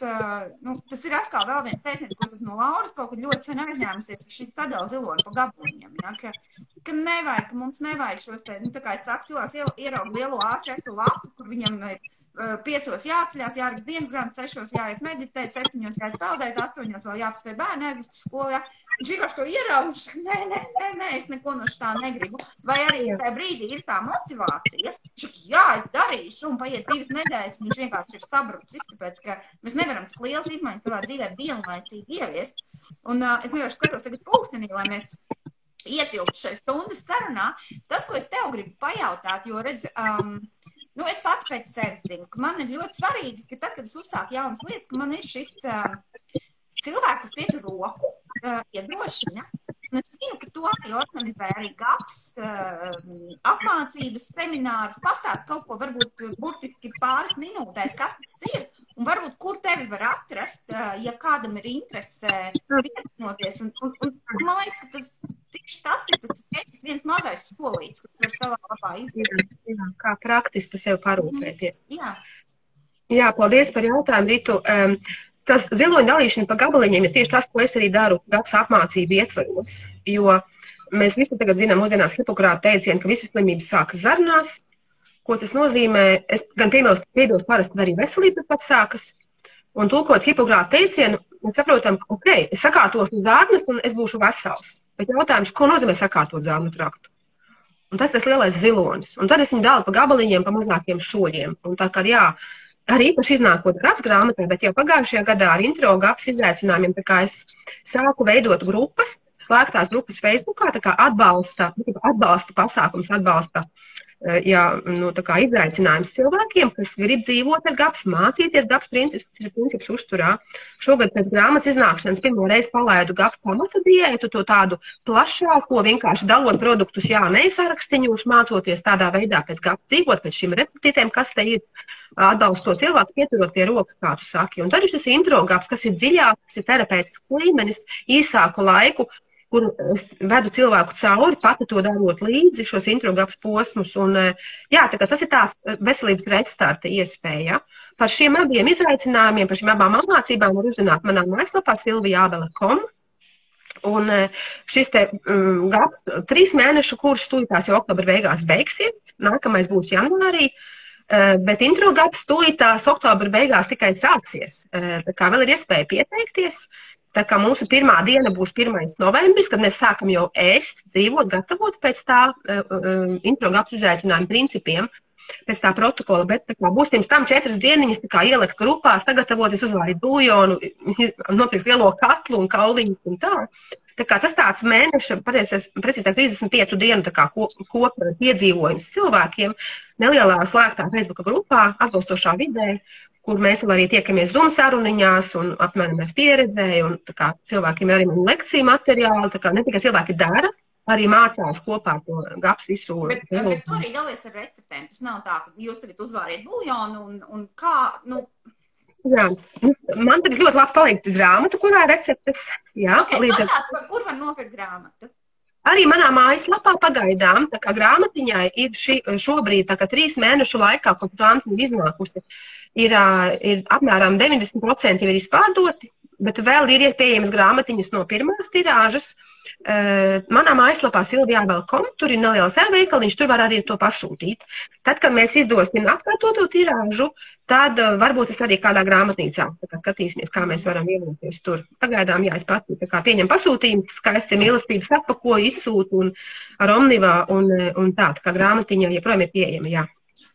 nu, tas ir atkal vēl viens teiciens, ko es no Lauras kaut kad ļoti sen aizņēmusi, ir šī sadala ziloni pa gabaliņiem. Ja, ka, ka nevajag, ka mums nevajag šos te, nu, tā kā es saku, cilvēks ieraug lielo A4 lapu, kur viņam ir piecos jāceļās, jāraksta dienas grāmatas, sešos jāiet meditēt, septiņos jāiet peldēt, astoņos vēl jāapspēj bērni aizvest uz skolu. Jā. Viņš vienkārši to ieraugs, nē, nē, nē, nē, es neko no tā negribu. Vai arī tajā brīdī ir tā motivācija, ka jā, es darīšu, un paiet divas nedēļas, un viņš vienkārši ir sabrucis, tāpēc, ka mēs nevaram tik liels izmaiņas savā dzīvē vienlaicīgi ieviest. Un uh, es vienkārši skatos tagad pulkstenī, lai mēs ietilptu šai stundas sarunā. Tas, ko es tev gribu pajautāt, jo redz, um, Nu, es pats pēc sevis zinu, ka man ir ļoti svarīgi, ka tad, kad es uzsāku jaunas lietas, ka man ir šis uh, cilvēks, kas pietur roku, uh, iedrošina. Un es zinu, ka to arī organizē arī GAPS, uh, apmācības seminārus, pastāst kaut ko varbūt burtiski pāris minūtēs, kas tas ir. Un varbūt kur tevi var atrast, ja kādam ir interese pievienoties. Un, un, un, man liekas, ka tas Tieši tas ir tas mērķis, viens mazais solīts, kas var savā lapā izdarīt. Kā praktiski par sevi parūpēties. Mm, jā. jā, paldies par jautājumu, Ritu. Um, tas ziloņa dalīšana pa gabaliņiem ir tieši tas, ko es arī daru GAPS apmācību ietvaros. Jo mēs visi tagad zinām, mūsdienās Hipokrāta teicienu, ka visas slimības sākas zarnās. Ko tas nozīmē? Es gan piebilstu, parasti arī veselība pats sākas. Un tulkot Hipokrāta teicienu, mēs saprotam, ka, ok, es sakārtošu zārnas un es būšu vesels. Bet jautājums, ko nozīmē sakārtot zārnu traktu? Un tas ir tas lielais zilonis. Un tad es viņu dalu pa gabaliņiem, pa mazākiem soļiem. Un tā kā jā, arī īpaši iznākot gaps grāmatā, bet jau pagājušajā gadā ar intro gaps izaicinājumiem, tā kā es sāku veidot grupas, slēgtās grupas Facebookā, tā kā atbalsta, atbalsta pasākums, atbalsta uh, jā, nu, izaicinājums cilvēkiem, kas grib dzīvot ar GAPS, mācīties GAPS principus, principus uzturā. Šogad pēc grāmatas iznākšanas pirmo reizi palaidu GAPS pamata diētu, to tādu plašāko, vienkārši dalot produktus, jā, nesarakstiņos, mācoties tādā veidā pēc GAPS dzīvot, pēc šīm receptītēm, kas te ir atbalstot cilvēku, pieturot pie rokas, kā tu saki. Un tad ir šis intro GAPS, kas ir dziļāks, ir terapeits līmenis, īsāku laiku, kur es vedu cilvēku cauri, pati to darot līdzi šos introgaps posmus. Un, eh, jā, tas ir tāds eh, veselības restarta iespēja. Par šiem abiem izaicinājumiem, par šīm abām apmācībām var uzzināt manā mājaslapā silvijābele.com. Un eh, šis te um, gaps, trīs mēnešu kurs tūlītās jau oktobra beigās beigsies. Nākamais būs janvārī. Bet intro gaps tūlītās oktobra beigās tikai sāksies. Tā kā vēl ir iespēja pieteikties. Uh, Tā kā mūsu pirmā diena būs 1. novembris, kad mēs sākam jau ēst, dzīvot, gatavot pēc tā uh, uh, introgaps izaicinājuma principiem, pēc tā protokola, bet tā kā, būs pirms tam četras dieniņas kā, ielikt grupā, sagatavoties, uzvārīt buļļonu, nopirkt lielo katlu un kauliņus un tā. Tā kā tas tāds mēneša, precīzāk 35 dienu kā, kopā piedzīvojums cilvēkiem nelielā slēgtā Facebook grupā, atbilstošā vidē, kur mēs arī tiekamies Zoom saruniņās un apmainamies pieredzē. Un, kā, cilvēkiem ir arī lekciju materiāli. Kā, ne tikai cilvēki dara, arī mācās kopā to gaps visu. Bet, bet tu arī dalies ar receptēm. Tas nav tā, ka jūs tagad uzvāriet buļļonu un, un kā. Nu... Jā, man tagad ļoti labs palīdz grāmata, kurā receptes. Jā, okay, līdz ar... Kur var nopirkt grāmatu? Arī manā mājaslapā pagaidām, tā kā grāmatiņai ir šī, šobrīd, tā kā trīs mēnešu laikā, kopš grāmatiņa iznākusi, ir, ir apmēram 90% ir izpārdoti, bet vēl ir pieejamas grāmatiņas no pirmās tirāžas. Manā mājaslapā Silvijā vēl kom, tur ir neliels e-veikaliņš, tur var arī to pasūtīt. Tad, kad mēs izdosim atkārtoto tirāžu, tad varbūt es arī kādā grāmatnīcā kā skatīsimies, kā mēs varam vienoties tur. Pagaidām, jā, es pati pieņemu pasūtījumus, skaisti mīlestības apakoju, izsūtu un ar omnivā un, un tā, tā kā grāmatiņa joprojām ir pieejama, jā.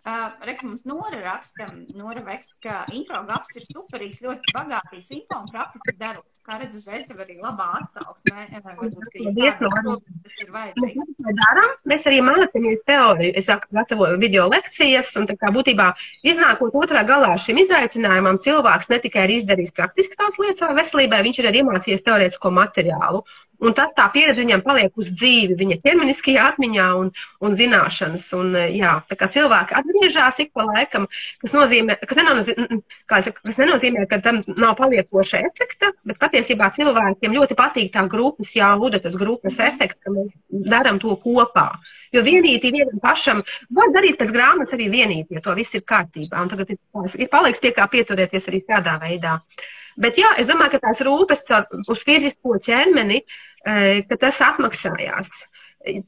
Uh, Reku mums Nora raksta, Nora raksta, ka intro gaps ir superīgs, ļoti bagātīgs info un praktiski daru. Kā redz, uz vērķa arī labā atsauksmē. Varbūt, ka jā, tas ir vajadzīgs. Mēs darām, mēs arī mācāmies teoriju. Es saku, gatavoju video lekcijas un tā kā būtībā iznākot otrā galā šim izaicinājumam, cilvēks ne tikai ir izdarījis praktiski tās lietas savā veselībai, viņš ir arī iemācījies teorētisko materiālu. Un tas tā pieredze viņam paliek uz dzīvi, viņa ķermeniskajā atmiņā un, un zināšanas. Un, jā, tā kā cilvēki atgriežas ik pa laikam, kas, nozīmē, kas, nenozīmē, saku, kas nenozīmē, ka tam nav paliekoša efekta, bet patiesībā cilvēkiem ļoti patīk tā grupas jauda, tas grupas efekts, ka mēs darām to kopā. Jo vienīgi vienam pašam var darīt pēc grāmatas arī vienīgi, ja to viss ir kārtībā. Un tagad ir, ir paliks pie kā pieturēties arī tādā veidā. Uh, Bet jā, es domāju, ka tās rūpes uz fizisko ķermeni, e, ka tas atmaksājās.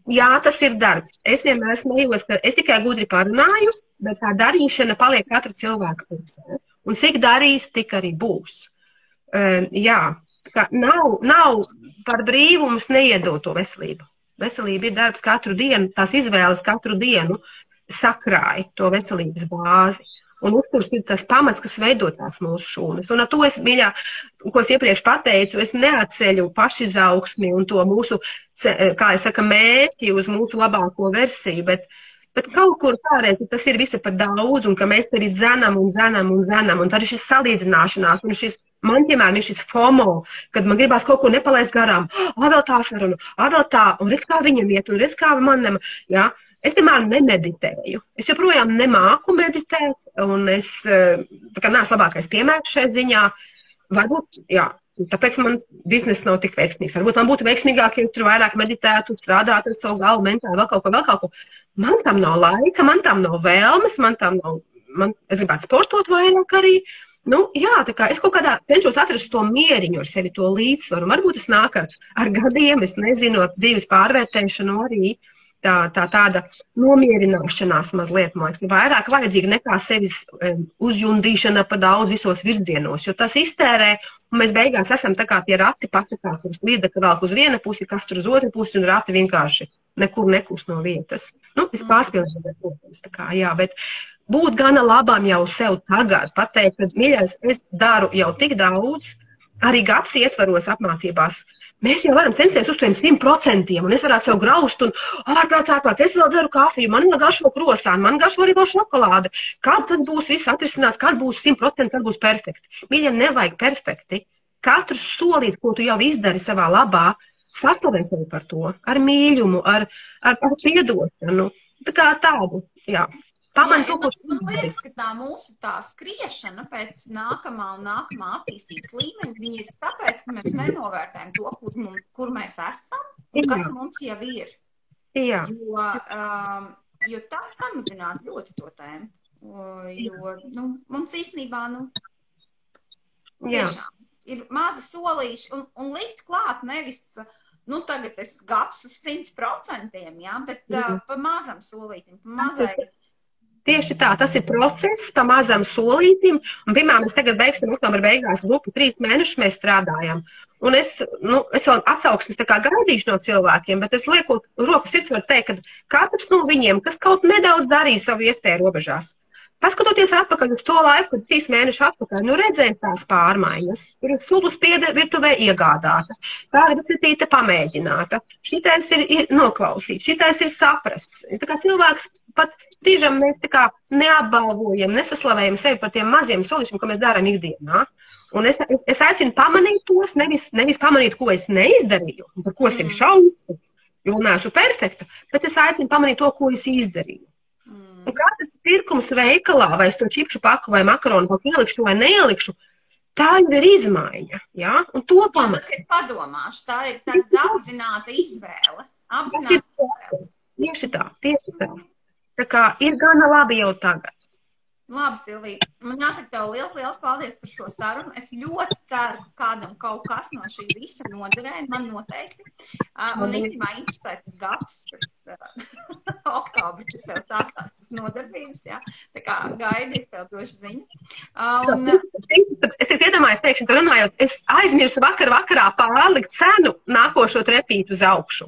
Jā, tas ir darbs. Es vienmēr smējos, ka es tikai gudri parunāju, bet tā darīšana paliek katra cilvēka pusē. Un cik darīs, tik arī būs. E, jā, nav, nav par brīvu mums neiedot to veselību. Veselība ir darbs katru dienu, tās izvēles katru dienu sakrāja to veselības bāzi. Un uzturs ir tas pamats, kas veido tās mūsu šūnas. Un ar to es, mīļā, ko es iepriekš pateicu, es neatceļu pašizaugsmi un to mūsu, kā es saku, mērķi uz mūsu labāko versiju, bet, bet kaut kur kādreiz tas ir visi par daudz, un ka mēs arī dzenam un dzenam un dzenam, un tad ir šis salīdzināšanās, un šis Man, piemēram, ir šis FOMO, kad man gribās kaut ko nepalaist garām. Ah, vēl tā saruna, ah, vēl tā, un redz, kā viņam iet, un redz, kā man nem. Ja? Es, piemēram, nemeditēju. Es joprojām nemāku meditēt, un es eh, neesmu labākais piemērs šai ziņā. Varbūt, jā, tāpēc mans bizness nav tik veiksmīgs. Varbūt man būtu veiksmīgāk, ja es tur vairāk meditētu, strādātu ar savu galvu, mentāli, vēl kaut ko, vēl kaut ko. Man tam nav laika, man tam nav vēlmes, man tam nav, man, es gribētu sportot vairāk arī. Nu, jā, tā kā es kaut kādā cenšos atrast to mieriņu ar sevi, to līdzsvaru. Varbūt tas nāk ar, ar gadiem, es nezinu, ar dzīves pārvērtēšanu arī. Tā, tā tāda nomierināšanās mazliet, man liekas, ir vairāk vajadzīga nekā sevis uzjundīšana pa daudz visos virzienos, jo tas iztērē, un mēs beigās esam tā kā tie rati pasakā, kurus līdeka vēl uz vienu pusi, kas tur uz otru pusi, un rati vienkārši nekur nekust no vietas. Nu, es pārspīlēju, protams, tā kā, jā, bet būt gana labam jau sev tagad, pateikt, ka, mīļais, es daru jau tik daudz, arī GAPS ietvaros apmācībās. Mēs jau varam censties uz tiem simt procentiem, un es varētu sev graust, un ārprāts, ārprāts, es vēl dzeru kafiju, man vēl garšo krosānu, man garšo arī vēl šokolāde. Kad tas būs viss atrisināts, kad būs simt procenti, kad būs perfekti. Mīļiem, nevajag perfekti. Katrs solīts, ko tu jau izdari savā labā, saslavē sevi par to, ar mīlumu, ar, ar, ar piedošanu. Tā kā tādu, jā. Pamani to, ko man liekas, ka tā mūsu tā skriešana pēc nākamā un nākamā attīstības līmeņa, viņi ir tāpēc, ka mēs nenovērtējam to, kur, mums, kur mēs esam un kas mums jau ir. Jā. Jo, um, jo tas samazinātu ļoti to tēmu. Jo nu, mums īstenībā, nu, tiešām ir mazi solīši un, un likt klāt nevis nu, tagad es gaps uz 100%, jā, bet uh, pa mazam solītim, pa mazai. Tieši tā, tas ir process, pa mazam solītim. Un, piemēram, mēs tagad beigsim oktobra beigās grupu, trīs mēnešus mēs strādājam. Un es, nu, es vēl atsauksmes gaidīšu no cilvēkiem, bet es lieku roku sirds var teikt, ka katrs no viņiem, kas kaut nedaudz darīja savu iespēju robežās, Paskatoties atpakaļ uz to laiku, kad trīs mēnešus atpakaļ, nu redzēju tās pārmaiņas. Ir sūdus piede virtuvē iegādāta, tāda receptīte pamēģināta, šitais ir, ir noklausīts, šitais ir saprasts. Tā kā cilvēks pat brīžam mēs tā kā neapbalvojam, nesaslavējam sevi par tiem maziem solīšiem, ko mēs darām ikdienā. Un es, es, es aicinu pamanīt tos, nevis, nevis pamanīt, ko es neizdarīju, par ko es esmu mm. šausmas, jo neesmu perfekta, bet es aicinu pamanīt to, ko es izdarīju. Un katrs pirkums veikalā, vai es to čipšu paku vai makaronu kaut ielikšu vai neielikšu, tā jau ir izmaiņa. Ja? Un to pamatā. Tas, kas padomāšu, tā ir tāda apzināta izvēle. Apzināta. Tieši tā, tieši tā. Tā kā ir gana labi jau tagad. Labi, Silvija. Man jāsaka, tev liels, liels paldies par šo sarunu. Es ļoti ceru, ka kādam kaut kas no šī visa noderēja. Man noteikti. Uh, man īstenībā interesē tas gads, tas uh, oktobris, kas tev sākās, tas nodarbības. Jā. Tā kā gaidīs tev došu ziņu. Uh, un, es tikai iedomājos, teikšu, runājot, es aizmirsu vakar vakarā pārlikt cenu nākošo trepītu uz augšu.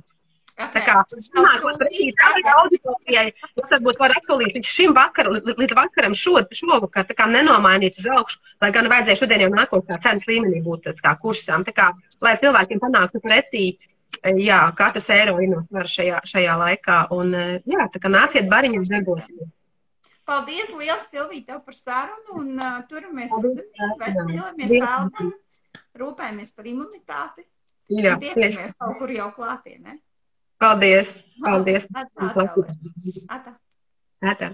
Tā kā tādā auditorijai es varbūt varu apsolīt, viņš šim vakaram, līdz vakaram šo, šovakar tā kā nenomainīt uz augšu, lai gan vajadzēja šodien jau nākotnē cenas līmenī būt tā kā kursām. Tā kā, lai cilvēkiem panāktu pretī, jā, katrs eiro ir svara šajā, šajā laikā. Un, jā, tā kā nāciet bariņam darbosimies. Paldies, liels Silvija, tev par sarunu un uh, turamies, veseļojamies, peldam, rūpējamies par imunitāti. Jā, tieši. kaut kur jau klātienē. Paldies! Paldies! Atā, atā. Atā.